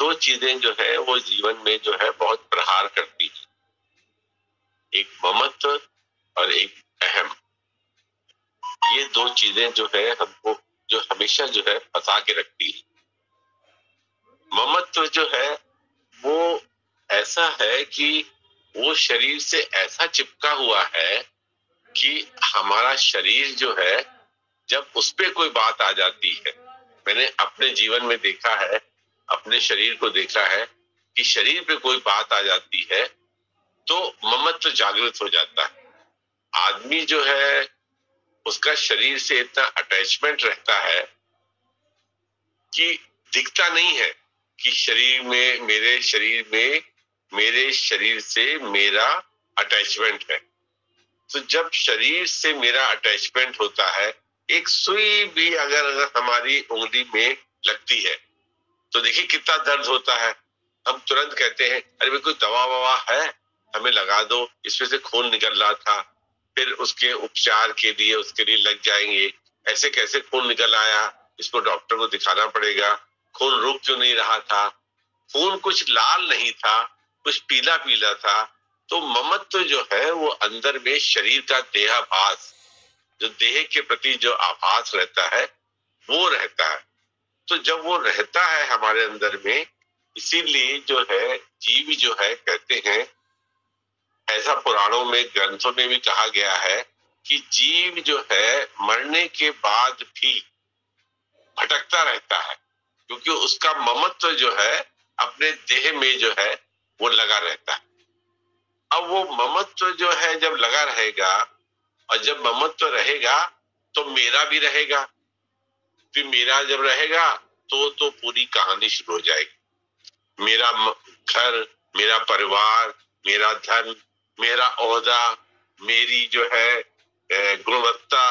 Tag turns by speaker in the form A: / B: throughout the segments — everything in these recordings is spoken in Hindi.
A: दो चीज़ें जो है वो जीवन में जो है बहुत प्रहार करती है। एक ममत्व और एक अहम। ये दो चीज़ें जो है हमको जो हमेशा जो है फंसा के रखती है। ममत्व जो है वो ऐसा है कि वो शरीर से ऐसा चिपका हुआ है कि हमारा शरीर जो है जब उस पर कोई बात आ जाती है, मैंने अपने जीवन में देखा है अपने शरीर को देखा है कि शरीर पे कोई बात आ जाती है तो ममत्व जागृत हो जाता है। आदमी जो है, उसका शरीर से इतना अटैचमेंट रहता है कि दिखता नहीं है कि शरीर में, मेरे शरीर में, मेरे शरीर से मेरा अटैचमेंट है। तो जब शरीर से मेरा अटैचमेंट होता है, एक सुई भी अगर अगर हमारी उंगली में लगती है तो देखिए कितना दर्द होता है। हम तुरंत कहते हैं, अरे भाई, कोई दवा ववा है? हमें लगा दो। इसमें से खून निकल रहा था। फिर उसके उपचार के लिए, उसके लिए लग जाएँगे। ऐसे कैसे खून निकल आया? इसको डॉक्टर को दिखाना पड़ेगा। खून रुक क्यों नहीं रहा था? खून कुछ लाल नहीं था, कुछ पीला पीला था। तो ममत्व जो है, वो अंदर में शरीर का देहाभास, जो देह के प्रति जो आभास रहता है, वो रहता है। तो जब वो रहता है हमारे अंदर में, इसीलिए जो है, जीव जो है, कहते हैं, ऐसा पुराणों में, ग्रंथों में भी कहा गया है कि जीव जो है, मरने के बाद भी भटकता रहता है, क्योंकि उसका ममत्व जो है, अपने देह में जो है, वो लगा रहता है। अब वो ममत्व जो है, जब लगा रहेगा, और जब ममत्व रहेगा तो मेरा भी रहेगा। फिर मेरा जब रहेगा तो तो पूरी कहानी शुरू हो जाएगी। मेरा घर, मेरा परिवार, मेरा धन, मेरा ओहदा, मेरी जो है गुणवत्ता,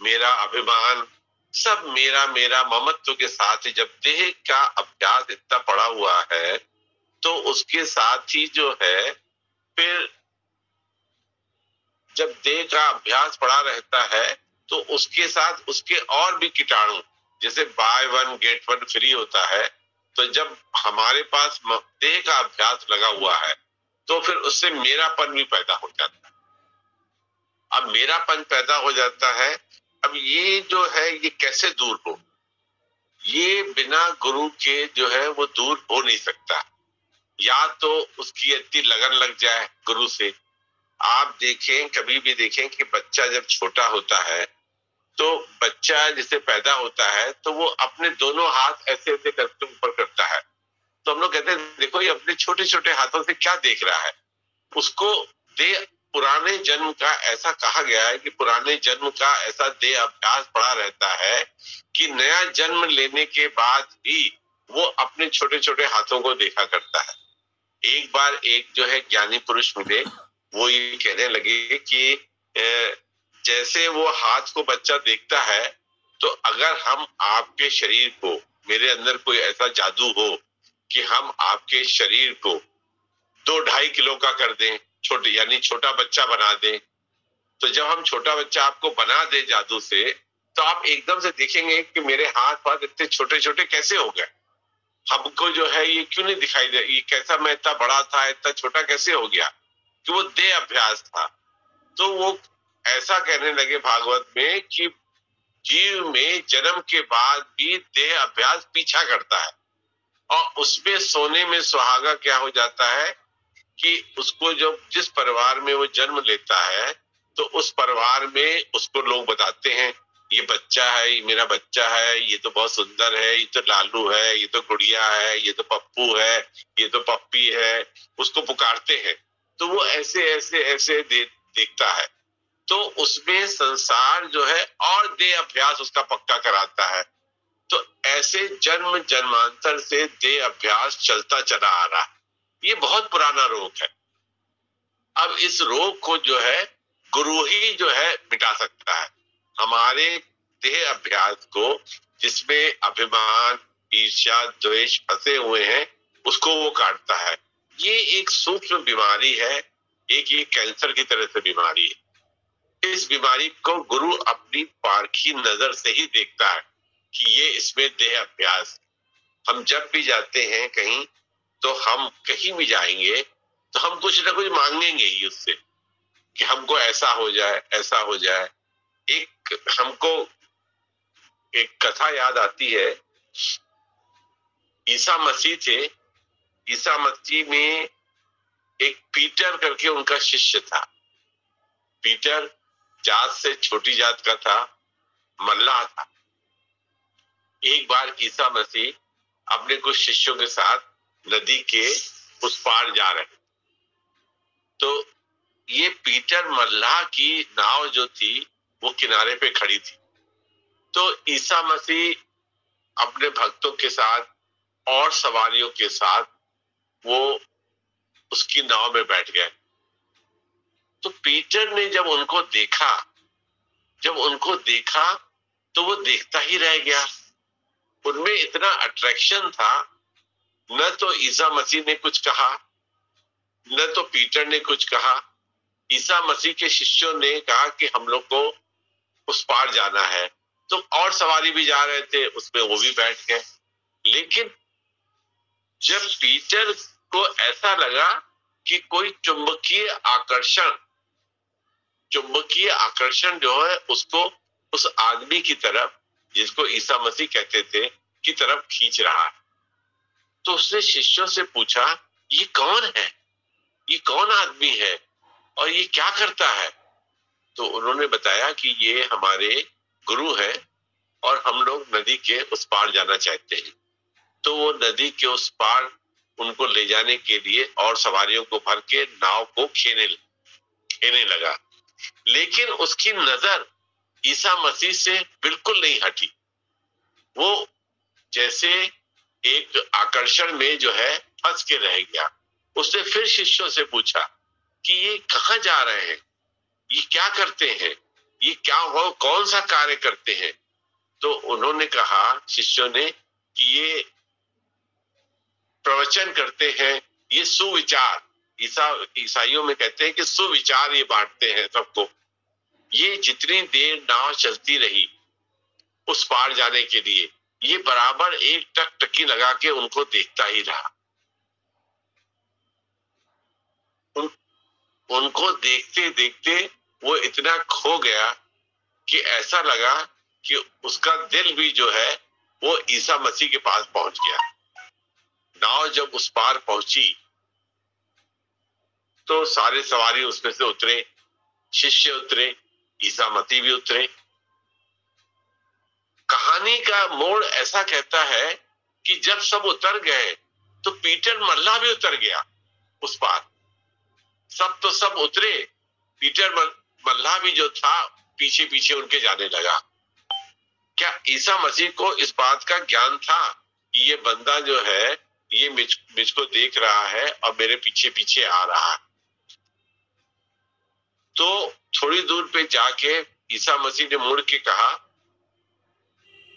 A: मेरा अभिमान, सब मेरा मेरा ममत्व के साथ जब देह का अभ्यास इतना पड़ा हुआ है तो उसके साथ ही जो है, फिर जब देह का अभ्यास पड़ा रहता है तो उसके साथ उसके और भी कीटाणु जैसे buy one get one free होता है तो जब हमारे पास देह का अभ्यास लगा हुआ है तो फिर उससे मेरापन भी पैदा हो जाता है। अब मेरापन पैदा हो जाता है, अब ये जो है, ये कैसे दूर हो? ये बिना गुरु के जो है, वो दूर हो नहीं सकता। या तो उसकी इतनी लगन लग जाए गुरु से। आप देखें, कभी भी देखें कि बच्चा जब छोटा होता है तो बच्चा जिसे पैदा होता है तो वो अपने दोनों हाथ ऐसे ऐसे करके ऊपर करता है। तो हम लोग कहते हैं, देखो ये अपने छोटे छोटे हाथों से क्या देख रहा है? उसको दे पुराने जन्म का, ऐसा कहा गया है कि पुराने जन्म का ऐसा दे अभ्यास पड़ा रहता है कि नया जन्म लेने के बाद भी वो अपने छोटे छोटे हाथों को देखा करता है। एक बार एक जो है ज्ञानी पुरुष मिले, वो ये कहने लगे कि जैसे वो हाथ को बच्चा देखता है तो अगर हम आपके शरीर को, मेरे अंदर कोई ऐसा जादू हो कि हम आपके शरीर को दो ढाई किलो का कर दें, छोटे, यानी छोटा बच्चा बना दें तो जब हम छोटा बच्चा आपको बना दे जादू से तो आप एकदम से देखेंगे कि मेरे हाथ पाथ इतने छोटे छोटे कैसे हो गए। हमको जो है ये क्यों नहीं दिखाई दे, ये कैसा मैं इतना बड़ा था, इतना छोटा कैसे हो गया कि वो दे अभ्यास था। तो वो ऐसा कहने लगे भागवत में कि जीव में जन्म के बाद भी देह अभ्यास पीछा करता है। और उसमें सोने में सुहागा क्या हो जाता है कि उसको जब जिस परिवार में वो जन्म लेता है तो उस परिवार में उसको लोग बताते हैं ये बच्चा है ये मेरा बच्चा है ये तो बहुत सुंदर है ये तो लालू है ये तो गुड़िया है ये तो पप्पू है ये तो पप्पी है। उसको पुकारते हैं। तो वो ऐसे ऐसे ऐसे दे, देखता है। तो उसमें संसार जो है और दे अभ्यास उसका पक्का कराता है। तो ऐसे जन्म जन्मांतर से दे अभ्यास चलता चला आ रहा है। ये बहुत पुराना रोग है। अब इस रोग को जो है गुरु ही जो है मिटा सकता है। हमारे देह अभ्यास को जिसमें अभिमान, ईर्ष्या, द्वेष फंसे हुए हैं, उसको वो काटता है। ये एक सूक्ष्म बीमारी है। एक ये कैंसर की तरह से बीमारी है। इस बीमारी को गुरु अपनी पारखी नज़र से ही देखता है कि ये इसमें देह अभ्यास हम जब भी जाते हैं कहीं तो हम कहीं भी जाएँगे तो हम कुछ ना कुछ मांगेंगे ही उससे कि हमको ऐसा हो जाए, ऐसा हो जाए। एक हमको एक कथा याद आती है। ईसा मसीह थे। ईसा मसीह में एक पीटर करके उनका शिष्य था। पीटर जात से छोटी जात का था मल्लाह था। एक बार ईसा मसीह अपने कुछ शिष्यों के साथ नदी के उस पार जा रहे तो ये पीटर मल्लाह की नाव जो थी, वो किनारे पे खड़ी थी। तो ईसा मसीह अपने भक्तों के साथ और सवारियों के साथ वो उसकी नाव में बैठ गए। तो पीटर ने जब उनको देखा, जब उनको देखा तो वो देखता ही रह गया। उनमें इतना अट्रैक्शन था, न तो ईसा मसीह ने कुछ कहा, न तो पीटर ने कुछ कहा। ईसा मसीह के शिष्यों ने कहा कि हम लोग को उस पार जाना है। तो और सवारी भी जा रहे थे, उसमें वो भी बैठ गए। लेकिन जब पीटर को ऐसा लगा कि कोई चुंबकीय आकर्षण चुंबकीय आकर्षण जो है, उसको उस आदमी की तरफ़, जिसको ईसा मसीह कहते थे, की तरफ़ खींच रहा है। तो उसने शिष्यों से पूछा, ये कौन है? ये कौन आदमी है? और ये क्या करता है? तो उन्होंने बताया कि ये हमारे गुरु है, और हम लोग नदी के उस पार जाना चाहते हैं। तो वो नदी के उस पार उनको ले जाने के लिए और सवारियों को भर के नाव को खेने खेने लगा। लेकिन उसकी नज़र ईसा मसीह से बिल्कुल नहीं हटी। वो जैसे एक आकर्षण में जो है फंस के रह गया। उसने फिर शिष्यों से पूछा कि ये कहा जा रहे हैं? ये क्या करते हैं? ये क्या हो? कौन सा कार्य करते हैं? तो उन्होंने कहा, शिष्यों ने कि ये प्रवचन करते हैं, ये सुविचार। ईसा ईसाइयों में कहते हैं कि सुविचार ये बांटते हैं सबको। ये जितनी देर नाव चलती रही उस पार जाने के लिए ये बराबर एक टक टकी लगा के उनको देखता ही रहा। उन, उनको देखते देखते वो इतना खो गया कि ऐसा लगा कि उसका दिल भी जो है वो ईसा मसीह के पास पहुँच गया। नाव जब उस पार पहुँची तो सारे सवारी उसमें से उतरे, शिष्य उतरे ईसा मती भी उतरे। कहानी का मोड़ ऐसा कहता है कि जब सब उतर गए तो पीटर मल्ला भी उतर गया उस पार। सब तो सब उतरे, पीटर मल्ला भी जो था पीछे पीछे उनके जाने लगा। क्या ईसा मसीह को इस बात का ज्ञान था कि ये बंदा जो है, ये मुझको देख रहा है और मेरे पीछे पीछे आ रहा है? तो थोड़ी दूर पे जाके ईसा मसीह ने मुड़ के कहा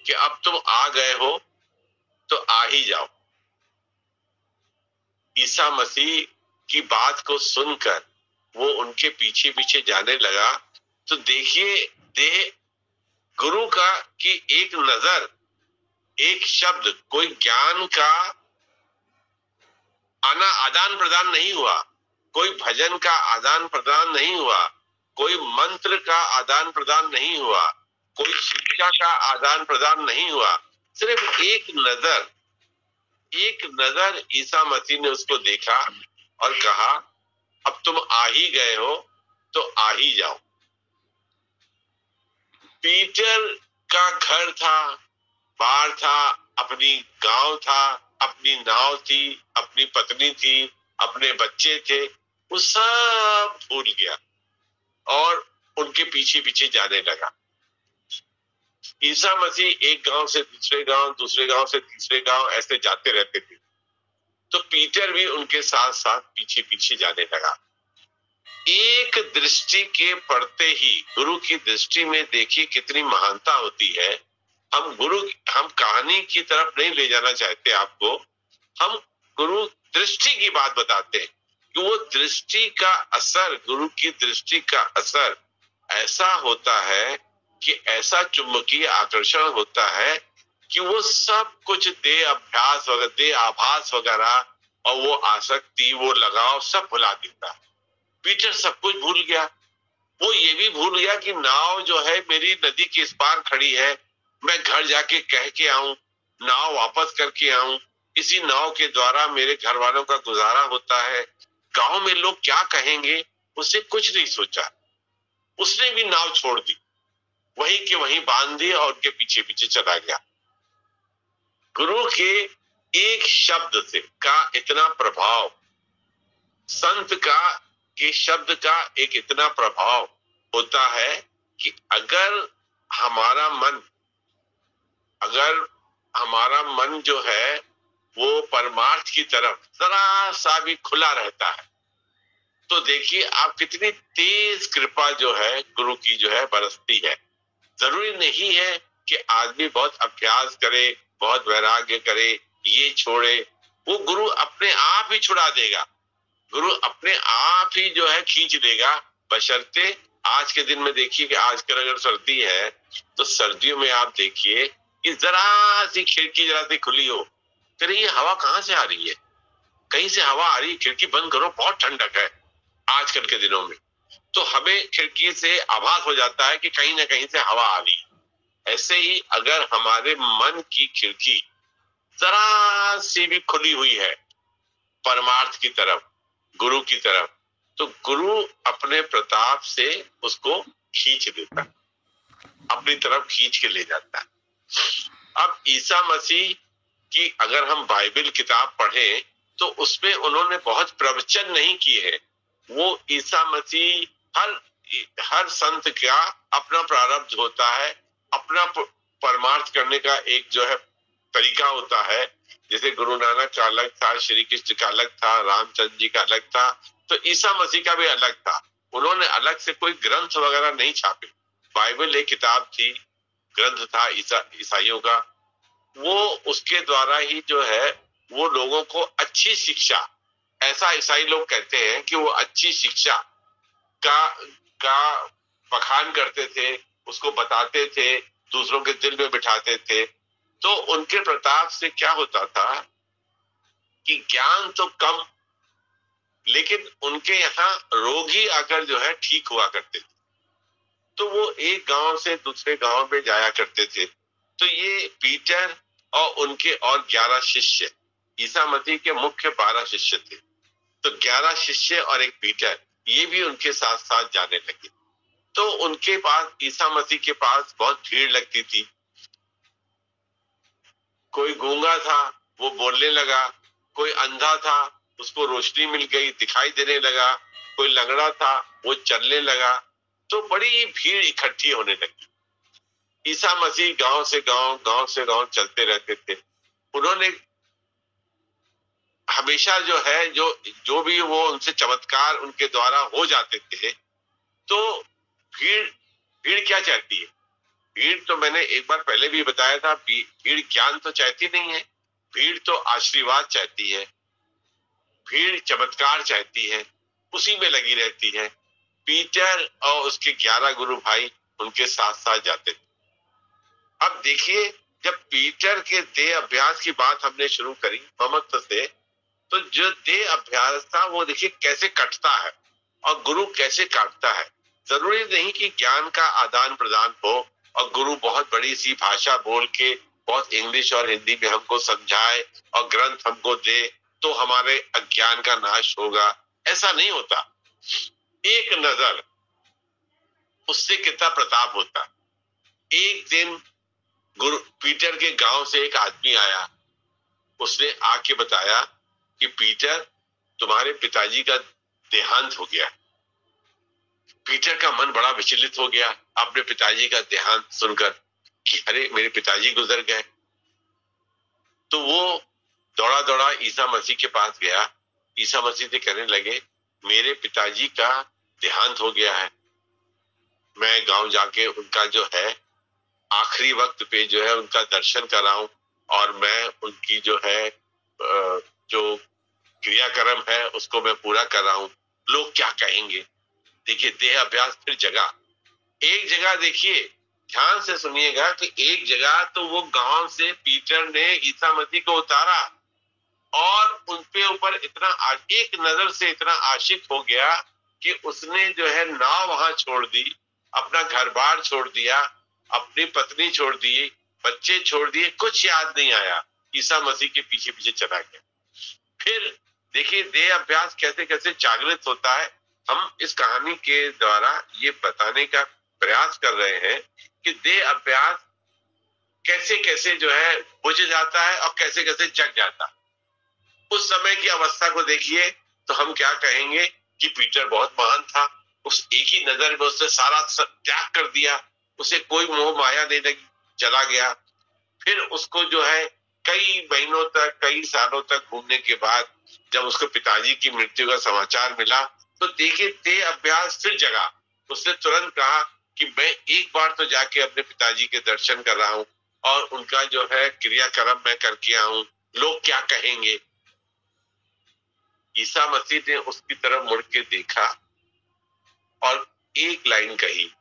A: कि अब तुम आ गए हो तो आ ही जाओ। ईसा मसीह की बात को सुनकर वो उनके पीछे पीछे जाने लगा। तो देखिए देह गुरु का कि एक नज़र, एक शब्द, कोई ज्ञान का आना आदान प्रदान नहीं हुआ, कोई भजन का आदान प्रदान नहीं हुआ। कोई मंत्र का आदान प्रदान नहीं हुआ, कोई शिक्षा का आदान प्रदान नहीं हुआ, सिर्फ़ एक नज़र एक नज़र ईसा मसीह ने उसको देखा और कहा, अब तुम आ ही गए हो तो आ ही जाओ। पीटर का घर था बार था, अपनी गाँव था, अपनी नाव थी, अपनी पत्नी थी, अपने बच्चे थे, वो सब भूल गया। और उनके पीछे पीछे जाने लगा। ईसा मसीह एक गाँव से दूसरे गाँव दूसरे गाँव से तीसरे गाँव ऐसे जाते रहते थे। तो पीटर भी उनके साथ साथ पीछे पीछे जाने लगा। एक दृष्टि के पढ़ते ही, गुरु की दृष्टि में देखिए कितनी महानता होती है। हम गुरु, हम कहानी की तरफ़ नहीं ले जाना चाहते आपको। हम गुरु दृष्टि की बात बताते हैं। कि वो दृष्टि का असर, गुरु की दृष्टि का असर ऐसा होता है कि ऐसा चुंबकीय आकर्षण होता है कि वो सब कुछ दे अभ्यास वगैरह, दे आभास वगैरह और वो आसक्ति, वो लगाव सब भुला देता पीटर सब कुछ भूल गया। वो ये भी भूल गया कि नाव जो है, मेरी नदी के इस पार खड़ी है। मैं घर जाके कह के आऊँ, नाव वापस करके आऊँ। इसी नाव के द्वारा मेरे घर वालों का गुजारा होता है। गाँव में लोग क्या कहेंगे उससे कुछ नहीं सोचा। उसने भी नाव छोड़ दी। वहीं के वहीं बाँध दी और उनके पीछे पीछे चला गया। गुरु के एक शब्द से का इतना प्रभाव, संत का के शब्द का एक इतना प्रभाव होता है कि अगर हमारा मन, अगर हमारा मन जो है वो परमार्थ की तरफ़ जरा सा भी खुला रहता है। तो देखिए, आप कितनी तेज कृपा जो है, गुरु की जो है, बरसती है। ज़रूरी नहीं है कि आदमी बहुत अभ्यास करे, बहुत वैराग्य करे, ये छोड़े। वो गुरु अपने आप ही छुड़ा देगा। गुरु अपने आप ही जो है खींच देगा बशर्ते आज के दिन में देखिए कि आजकल अगर सर्दी है तो सर्दियों में आप देखिए कि जरा सी खिड़की जरा सी खुली हो। फिर ये हवा कहाँ से आ रही है? कहीं से हवा आ रही है? खिड़की बंद करो, बहुत ठंडक है आजकल के दिनों में। तो हमें खिड़की से आभास हो जाता है कि कहीं ना कहीं से हवा आ रही है। ऐसे ही अगर हमारे मन की खिड़की जरा सी भी खुली हुई है, परमार्थ की तरफ़, गुरु की तरफ़ तो गुरु अपने प्रताप से उसको खींच देता अपनी तरफ़ खींच के ले जाता अब ईसा मसीह की अगर हम बाइबल किताब पढ़ें तो उसमें उन्होंने बहुत प्रवचन नहीं किए हैं। वो ईसा मसीह हर हर संत का अपना प्रारब्ध होता है, अपना परमार्थ करने का एक जो है तरीका होता है। जैसे गुरु नानक का अलग था, श्री कृष्ण का अलग था, रामचंद्र जी का अलग था तो ईसा मसीह का भी अलग था। उन्होंने अलग से कोई ग्रंथ वगैरह नहीं छापे। बाइबल एक किताब थी, ग्रंथ था ईसा, ईसाइयों का। वो उसके द्वारा ही जो है, वो लोगों को अच्छी शिक्षा, ऐसा ईसाई लोग कहते हैं कि वो अच्छी शिक्षा का का बखान करते थे, उसको बताते थे, दूसरों के दिल में बिठाते थे। तो उनके प्रताप से क्या होता था कि ज्ञान तो कम, लेकिन उनके यहाँ रोगी आकर जो है ठीक हुआ करते थे। तो वो एक गाँव से दूसरे गाँव में जाया करते थे। तो ये पीटर और उनके और ग्यारह शिष्य। ईसा मसीह के मुख्य बारह शिष्य थे। तो ग्यारह शिष्य और एक पीटर, ये भी उनके साथ साथ जाने लगे। तो उनके पास, ईसा मसीह के पास बहुत भीड़ लगती थी। कोई गूँगा था, वो बोलने लगा। कोई अंधा था, उसको रोशनी मिल गई, दिखाई देने लगा। कोई लंगड़ा था, वो चलने लगा। तो बड़ी भीड़ इकट्ठी होने लगी। ईसा मसीह गाँव से गाँव गाँव से गाँव चलते रहते थे। उन्होंने हमेशा जो है, जो जो भी वो उनसे चमत्कार उनके द्वारा हो जाते थे तो भीड़ भीड़ क्या चाहती है? भीड़ तो मैंने एक बार पहले भी बताया था भीड़ ज्ञान तो चाहती नहीं है, भीड़ तो आशीर्वाद चाहती है, भीड़ चमत्कार चाहती है, उसी में लगी रहती है। पीटर और उसके ग्यारह गुरु भाई उनके साथ साथ जाते थे। अब देखिए, जब पीटर के देह अभ्यास की बात हमने शुरू करी, ममत्व से तो जो देह अभ्यास था, वो देखिए कैसे कटता है और गुरु कैसे काटता है। ज़रूरी नहीं कि ज्ञान का आदान प्रदान हो और गुरु बहुत बड़ी सी भाषा बोल के बहुत इंग्लिश और हिंदी में हमको समझाए और ग्रंथ हमको दे तो हमारे अज्ञान का नाश होगा। ऐसा नहीं होता। एक नज़र, उससे कितना प्रताप होता। एक दिन गुरु पीटर के गाँव से एक आदमी आया। उसने आके बताया कि, पीटर, तुम्हारे पिताजी का देहांत हो गया। पीटर का मन बड़ा विचलित हो गया अपने पिताजी का देहांत सुनकर कि, अरे, मेरे पिताजी गुजर गए। तो वो दौड़ा दौड़ा ईसा मसीह के पास गया। ईसा मसीह से कहने लगे, मेरे पिताजी का देहांत हो गया है। मैं गाँव जाके उनका जो है आखिरी वक्त पे जो है उनका दर्शन कराऊं और मैं उनकी जो है जो क्रियाक्रम है उसको मैं पूरा कराऊं। लोग क्या कहेंगे? देखिए, देह अभ्यास फिर जगह। एक जगह देखिए, ध्यान से सुनिएगा कि एक जगह तो वो गाँव से पीटर ने ईसा मसीह को उतारा और उनके ऊपर इतना एक नज़र से इतना आशिक हो गया कि उसने जो है नाव वहाँ छोड़ दी, अपना घर बार छोड़ दिया। अपनी पत्नी छोड़ दी, बच्चे छोड़ दिए, कुछ याद नहीं आया। ईसा मसीह के पीछे पीछे चला गया। फिर देखिए, देह अभ्यास कैसे कैसे जागृत होता है, हम इस कहानी के द्वारा ये बताने का प्रयास कर रहे हैं कि देह अभ्यास कैसे कैसे जो है बुझ जाता है और कैसे कैसे जग जाता है। उस समय की अवस्था को देखिए तो हम क्या कहेंगे कि पीटर बहुत महान था, उस एक ही नज़र में उसने सारा त्याग कर दिया उसे कोई मोह माया लगी चला गया। फिर उसको जो है, कई महीनों तक, कई सालों तक घूमने के बाद जब उसको पिताजी की मृत्यु का समाचार मिला तो देखे ते अभ्यास फिर जगा। उसने तुरंत कहा कि मैं एक बार तो जाके अपने पिताजी के दर्शन कर रहा हूँ और उनका जो है क्रियाक्रम मैं करके आऊ। लोग क्या कहेंगे? ईसा मसीह ने उसकी तरफ़ मुड़ के देखा और एक लाइन कही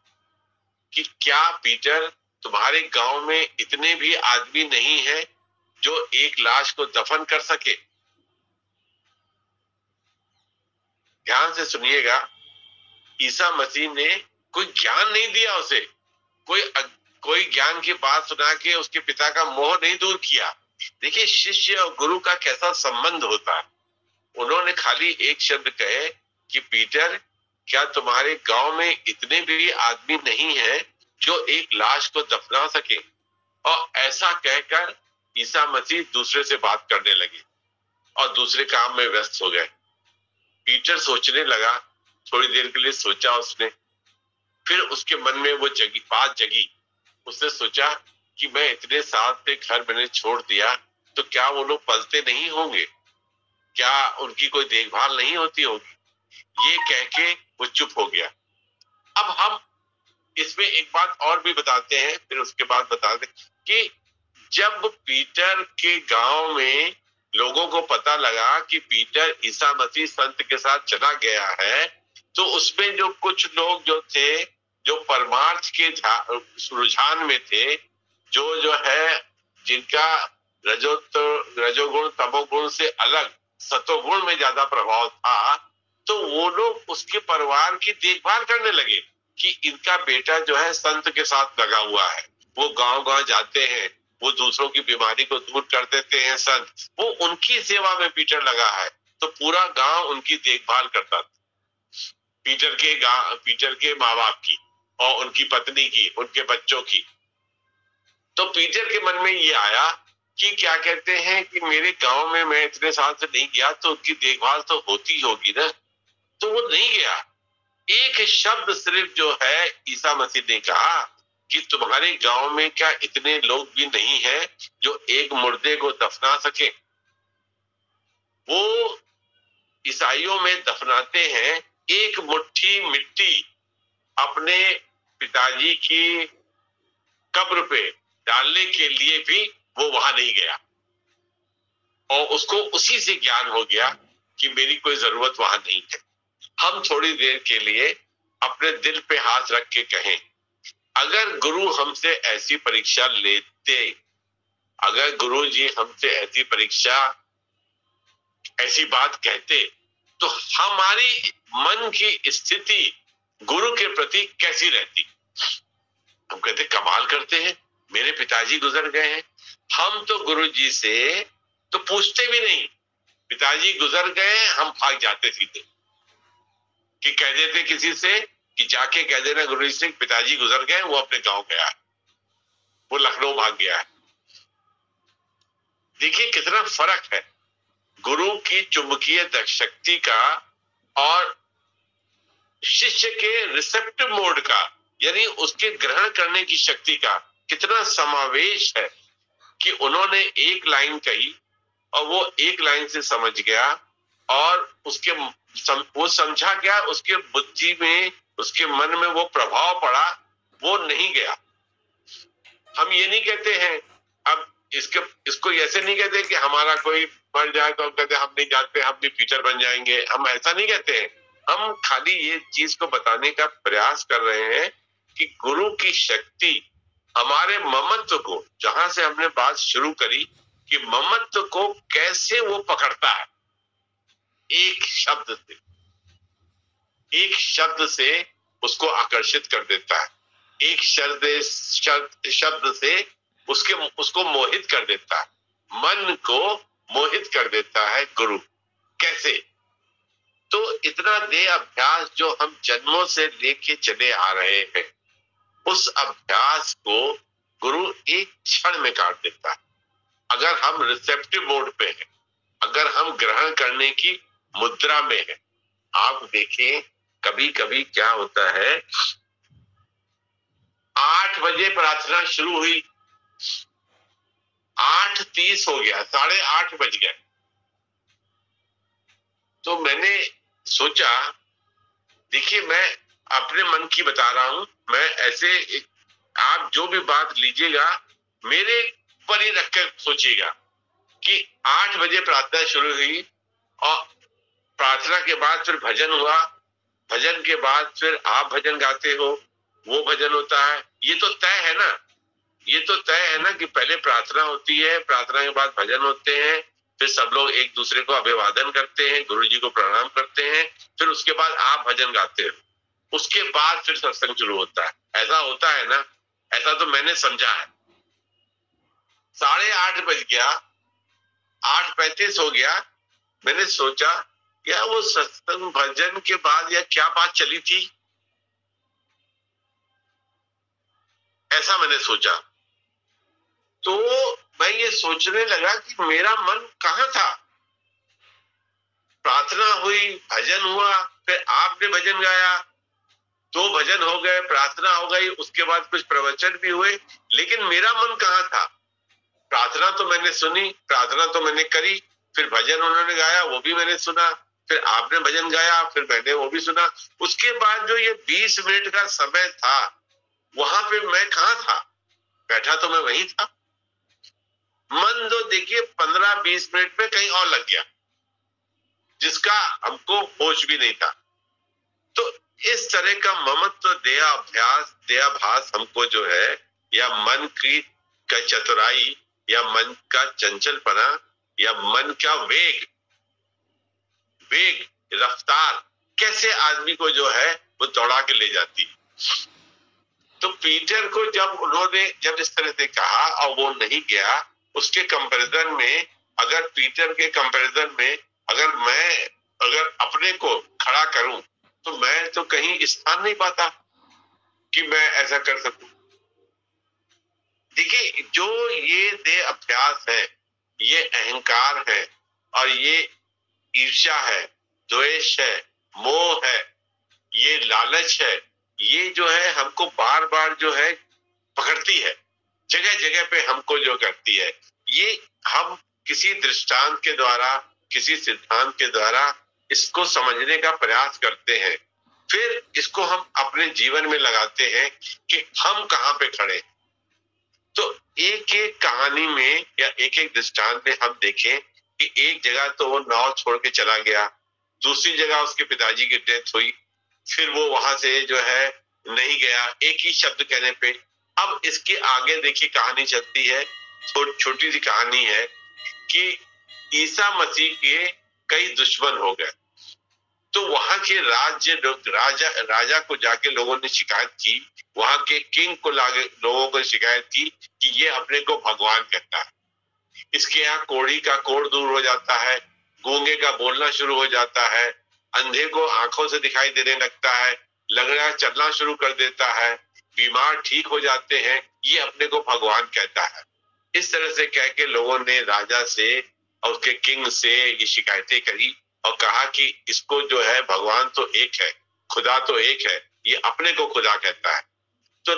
A: कि क्या पीटर तुम्हारे गाँव में इतने भी आदमी नहीं है जो एक लाश को दफन कर सके? ध्यान से सुनिएगा, ईसा मसीह ने कोई ज्ञान नहीं दिया उसे। कोई कोई ज्ञान की बात सुना के उसके पिता का मोह नहीं दूर किया। देखिए, शिष्य और गुरु का कैसा संबंध होता है। उन्होंने खाली एक शब्द कहे कि पीटर क्या तुम्हारे गाँव में इतने भी आदमी नहीं है जो एक लाश को दफना सके? और ऐसा कहकर ईसा मसीह दूसरे से बात करने लगे और दूसरे काम में व्यस्त हो गए। पीटर सोचने लगा, थोड़ी देर के लिए सोचा उसने। फिर उसके मन में वो जगी, बात जगी। उसने सोचा कि मैं इतने साल से घर मैंने छोड़ दिया तो क्या वो लोग पलते नहीं होंगे? क्या उनकी कोई देखभाल नहीं होती होगी? ये कह के वो चुप हो गया। अब हम इसमें एक बात और भी बताते हैं, फिर उसके बाद बताते कि जब पीटर के गाँव में लोगों को पता लगा कि पीटर ईसा मसीह संत के साथ चला गया है तो उसमें जो कुछ लोग जो थे, जो परमार्थ के रुझान में थे, जो जो है, जिनका रजो रजोगुण, तमोगुण से अलग सतोगुण में ज़्यादा प्रभाव था तो वो लोग उसके परिवार की देखभाल करने लगे कि इनका बेटा जो है संत के साथ लगा हुआ है। वो गाँव गाँव जाते हैं, वो दूसरों की बीमारी को दूर कर देते हैं संत। वो उनकी सेवा में पीटर लगा है तो पूरा गाँव उनकी देखभाल करता था। पीटर के गाँव पीटर के माँ बाप की और उनकी पत्नी की, उनके बच्चों की। तो पीटर के मन में ये आया कि क्या कहते हैं कि मेरे गाँव में मैं इतने साल से नहीं गया तो उनकी देखभाल तो होती होगी ना। तो वो नहीं गया। एक शब्द सिर्फ़ जो है, ईसा मसीह ने कहा कि तुम्हारे गाँव में क्या इतने लोग भी नहीं है जो एक मुर्दे को दफना सके? वो ईसाइयों में दफनाते हैं, एक मुट्ठी मिट्टी अपने पिताजी की कब्र पे डालने के लिए भी वो वहाँ नहीं गया। और उसको उसी से ज्ञान हो गया कि मेरी कोई ज़रूरत वहाँ नहीं है। हम थोड़ी देर के लिए अपने दिल पे हाथ रख के कहें, अगर गुरु हमसे ऐसी परीक्षा लेते, अगर गुरु जी हमसे ऐसी परीक्षा, ऐसी बात कहते तो हमारी मन की स्थिति गुरु के प्रति कैसी रहती? हम कहते, कमाल करते हैं, मेरे पिताजी गुजर गए हैं। हम तो गुरु जी से तो पूछते भी नहीं, पिताजी गुजर गए हम भाग जाते सीधे। कि कह देते किसी से कि जाके कह देना गुरु जी से पिताजी गुजर गए, वो अपने गाँव गया है। वो लखनऊ भाग गया है। देखिए कितना फ़र्क है। गुरु की चुंबकीय शक्ति का और शिष्य के रिसेप्टिव मोड का, यानी उसके ग्रहण करने की शक्ति का कितना समावेश है कि उन्होंने एक लाइन कही और वो एक लाइन से समझ गया और उसके सम, वो समझा गया उसके बुद्धि में उसके मन में वो प्रभाव पड़ा वो नहीं गया। हम ये नहीं कहते हैं अब इसके इसको ऐसे नहीं कहते कि हमारा कोई मर जाए तो हम कहते हम नहीं जाते हम भी पीटर बन जाएँगे। हम ऐसा नहीं कहते हैं। हम खाली ये चीज़ को बताने का प्रयास कर रहे हैं कि गुरु की शक्ति हमारे ममत्व को जहाँ से हमने बात शुरू करी कि ममत्व को कैसे वो पकड़ता है। एक शब्द से, एक शब्द से उसको आकर्षित कर देता है। एक शब्द शब्द से उसके, उसको मोहित कर देता है। मन को मोहित कर देता है गुरु। कैसे? तो इतना दे अभ्यास जो हम जन्मों से लेके चले आ रहे हैं, उस अभ्यास को गुरु एक क्षण में काट देता है। अगर हम रिसेप्टिव मोड पे हैं, अगर हम ग्रहण करने की मुद्रा में है। आप देखें कभी कभी क्या होता है, आठ बजे प्रार्थना शुरू हुई। आठ तीस हो गया, साढ़े आठ बज गए तो मैंने सोचा, देखिए, मैं अपने मन की बता रहा हूँ, मैं ऐसे आप जो भी बात लीजिएगा, मेरे पर ही रखकर सोचिएगा कि आठ बजे प्रार्थना शुरू हुई और प्रार्थना के बाद फिर भजन हुआ। भजन के बाद फिर आप भजन गाते हो, वो भजन होता है। ये तो तय है ना। ये तो तय है ना कि पहले प्रार्थना होती है, प्रार्थना के बाद भजन होते हैं, फिर सब लोग एक दूसरे को अभिवादन करते हैं गुरु जी को प्रणाम करते हैं, फिर उसके बाद आप भजन गाते हो। उसके बाद फिर सत्संग शुरू होता है। ऐसा होता है ना। ऐसा तो मैंने समझा है। साढ़े आठ बज गया। आठ पैंतीस हो गया। मैंने सोचा क्या वो सत्संग भजन के बाद या क्या बात चली थी? ऐसा मैंने सोचा। तो मैं ये सोचने लगा कि मेरा मन कहाँ था? प्रार्थना हुई, भजन हुआ, फिर आपने भजन गाया। दो भजन हो गए, प्रार्थना हो गई, उसके बाद कुछ प्रवचन भी हुए, लेकिन मेरा मन कहाँ था? प्रार्थना तो मैंने सुनी, प्रार्थना तो मैंने करी, फिर भजन उन्होंने गाया, वो भी मैंने सुना। फिर आपने भजन गाया, फिर मैंने वो भी सुना। उसके बाद जो ये बीस मिनट का समय था, वहाँ पे मैं कहा था? बैठा तो मैं वहीं था। मन तो देखिए पंद्रह बीस मिनट में कहीं और लग गया, जिसका हमको होश भी नहीं था। तो इस तरह का ममत्व, दया, अभ्यास दयाभास हमको जो है, या मन का चतुराई, या मन का चंचलपना, या मन का वेग वेग रफ्तार, कैसे आदमी को जो है वो दौड़ा के ले जाती है। तो पीटर को जब उन्होंने, जब इस तरह से कहा और वो नहीं गया, उसके कंपैरिजन में, अगर पीटर के कंपैरिजन में अगर मैं, अगर अपने को खड़ा करूँ तो मैं तो कहीं स्थान नहीं पाता कि मैं ऐसा कर सकूँ। देखिए, जो ये दे अभ्यास है, ये अहंकार है, और ये ईर्ष्या है, द्वेष है, मोह है, ये लालच है, ये जो है हमको बार बार जो है पकड़ती है जगह जगह पे हमको जो करती है। ये हम किसी दृष्टांत के द्वारा, किसी सिद्धांत के द्वारा इसको समझने का प्रयास करते हैं। फिर इसको हम अपने जीवन में लगाते हैं कि हम कहाँ पे खड़े तो एक एक कहानी में या एक एक दृष्टांत में हम देखें कि एक जगह तो वो नाव छोड़ के चला गया, दूसरी जगह उसके पिताजी की डेथ हुई, फिर वो वहाँ से जो है नहीं गया, एक ही शब्द कहने पे। अब इसके आगे देखिए कहानी चलती है, छोटी सी कहानी है कि ईसा मसीह के कई दुश्मन हो गए। तो वहाँ के राज्य राजा राजा को जाके लोगों ने शिकायत की, वहाँ के किंग को लागे, लोगों को शिकायत की कि ये अपने को भगवान कहता है। इसके यहाँ कोड़ी का कोड़ दूर हो जाता है, गूँगे का बोलना शुरू हो जाता है, अंधे को आँखों से दिखाई देने लगता है, लगड़ा चलना शुरू कर देता है, बीमार ठीक हो जाते हैं, ये अपने को भगवान कहता है। इस तरह से कह के लोगों ने राजा से और उसके किंग से ये शिकायतें करी और कहा कि इसको जो है, भगवान तो एक है, खुदा तो एक है, ये अपने को खुदा कहता है। तो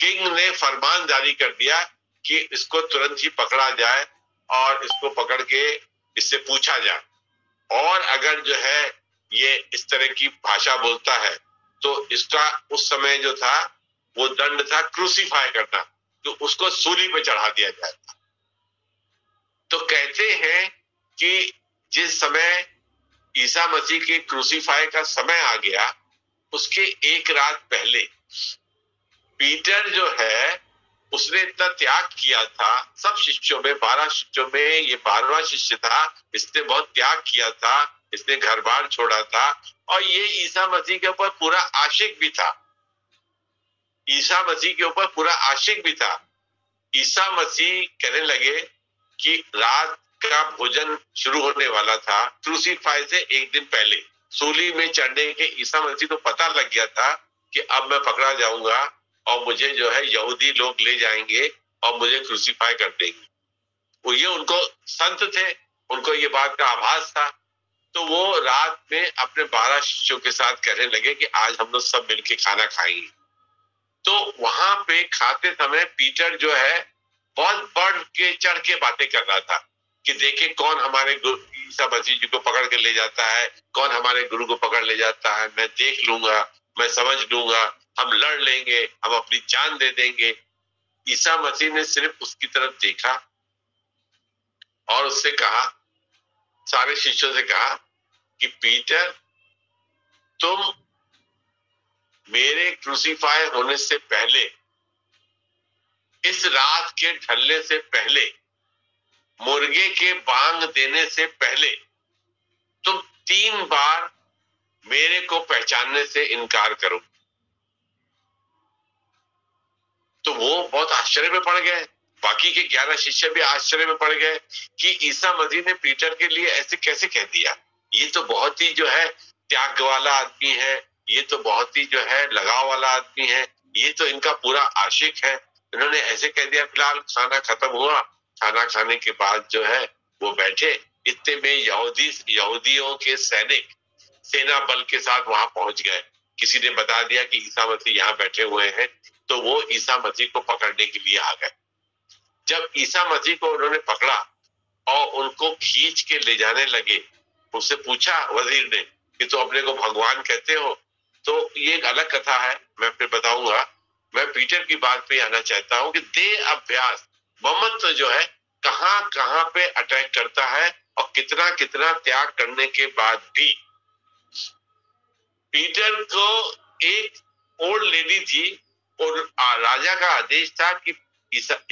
A: किंग ने फरमान जारी कर दिया कि इसको तुरंत ही पकड़ा जाए और इसको पकड़ के इससे पूछा जाए। और अगर जो है ये इस तरह की भाषा बोलता है तो इसका उस समय जो था, वो दंड था क्रूसीफाई करना तो उसको सूली पे चढ़ा दिया जाता तो कहते हैं कि जिस समय ईसा मसीह के क्रूसीफाई का समय आ गया, उसके एक रात पहले, पीटर जो है उसने इतना त्याग किया था। सब शिष्यों में, बारह शिष्यों में ये बारहवा शिष्य था। इसने बहुत त्याग किया था। इसने घर बार छोड़ा था। और ये ईसा मसीह के ऊपर पूरा आशिक भी था। ईसा मसीह के ऊपर पूरा आशिक भी था। ईसा मसीह कहने लगे कि रात का भोजन शुरू होने वाला था, क्रूसीफाई से एक दिन पहले। सूली में चढ़ने के ईसा मसीह को पता लग गया था कि अब मैं पकड़ा जाऊँगा। और मुझे जो है यहूदी लोग ले जाएँगे और मुझे क्रूसीफाई कर देंगे। वो ये उनको संत थे, उनको ये बात का आभास था। तो वो रात में अपने बारह शिष्यों के साथ कहने लगे कि आज हम लोग सब मिलके खाना खाएँगे। तो वहाँ पे खाते समय पीटर जो है, बहुत बढ़ के, चढ़ के बातें कर रहा था कि देखे कौन हमारे ईसा मसीह जी को पकड़ के ले जाता है, कौन हमारे गुरु को पकड़ ले जाता है, मैं देख लूँगा, मैं समझ लूँगा। हम लड़ लेंगे, हम अपनी जान दे देंगे। ईसा मसीह ने सिर्फ़ उसकी तरफ़ देखा और उससे कहा, सारे शिष्यों से कहा कि, पीटर, तुम मेरे क्रूसीफाई होने से पहले, इस रात के ढलने से पहले, मुर्गे के बांग देने से पहले, तुम तीन बार मेरे को पहचानने से इनकार करो तो वो बहुत आश्चर्य में पड़ गए। बाकी के ग्यारह शिष्य भी आश्चर्य में पड़ गए कि ईसा मसीह ने पीटर के लिए ऐसे कैसे कह दिया। ये तो बहुत ही जो है त्याग वाला आदमी है, ये तो बहुत ही जो है लगाव वाला आदमी है, ये तो इनका पूरा आशिक है। इन्होंने ऐसे कह दिया, फ़िलहाल खाना खत्म हुआ। खाना खाने के बाद जो है वो बैठे। इतने में यहूदी, यहूदियों के सैनिक सेना बल के साथ वहाँ पहुँच गए। किसी ने बता दिया कि ईसा मसीह यहाँ बैठे हुए हैं। तो वो ईसा मसीह को पकड़ने के लिए आ गए। जब ईसा मसीह को उन्होंने पकड़ा और उनको खींच के ले जाने लगे उससे पूछा वज़ीर ने कि तो अपने को भगवान कहते हो? तो ये एक अलग कथा है, मैं फिर बताऊँगा। मैं पीटर की बात पे आना चाहता हूँ कि दे अभ्यास, ममत्व जो है, कहाँ कहाँ पे अटैक करता है और कितना कितना त्याग करने के बाद भी। पीटर को एक ओल्ड लेडी थी और राजा का आदेश था कि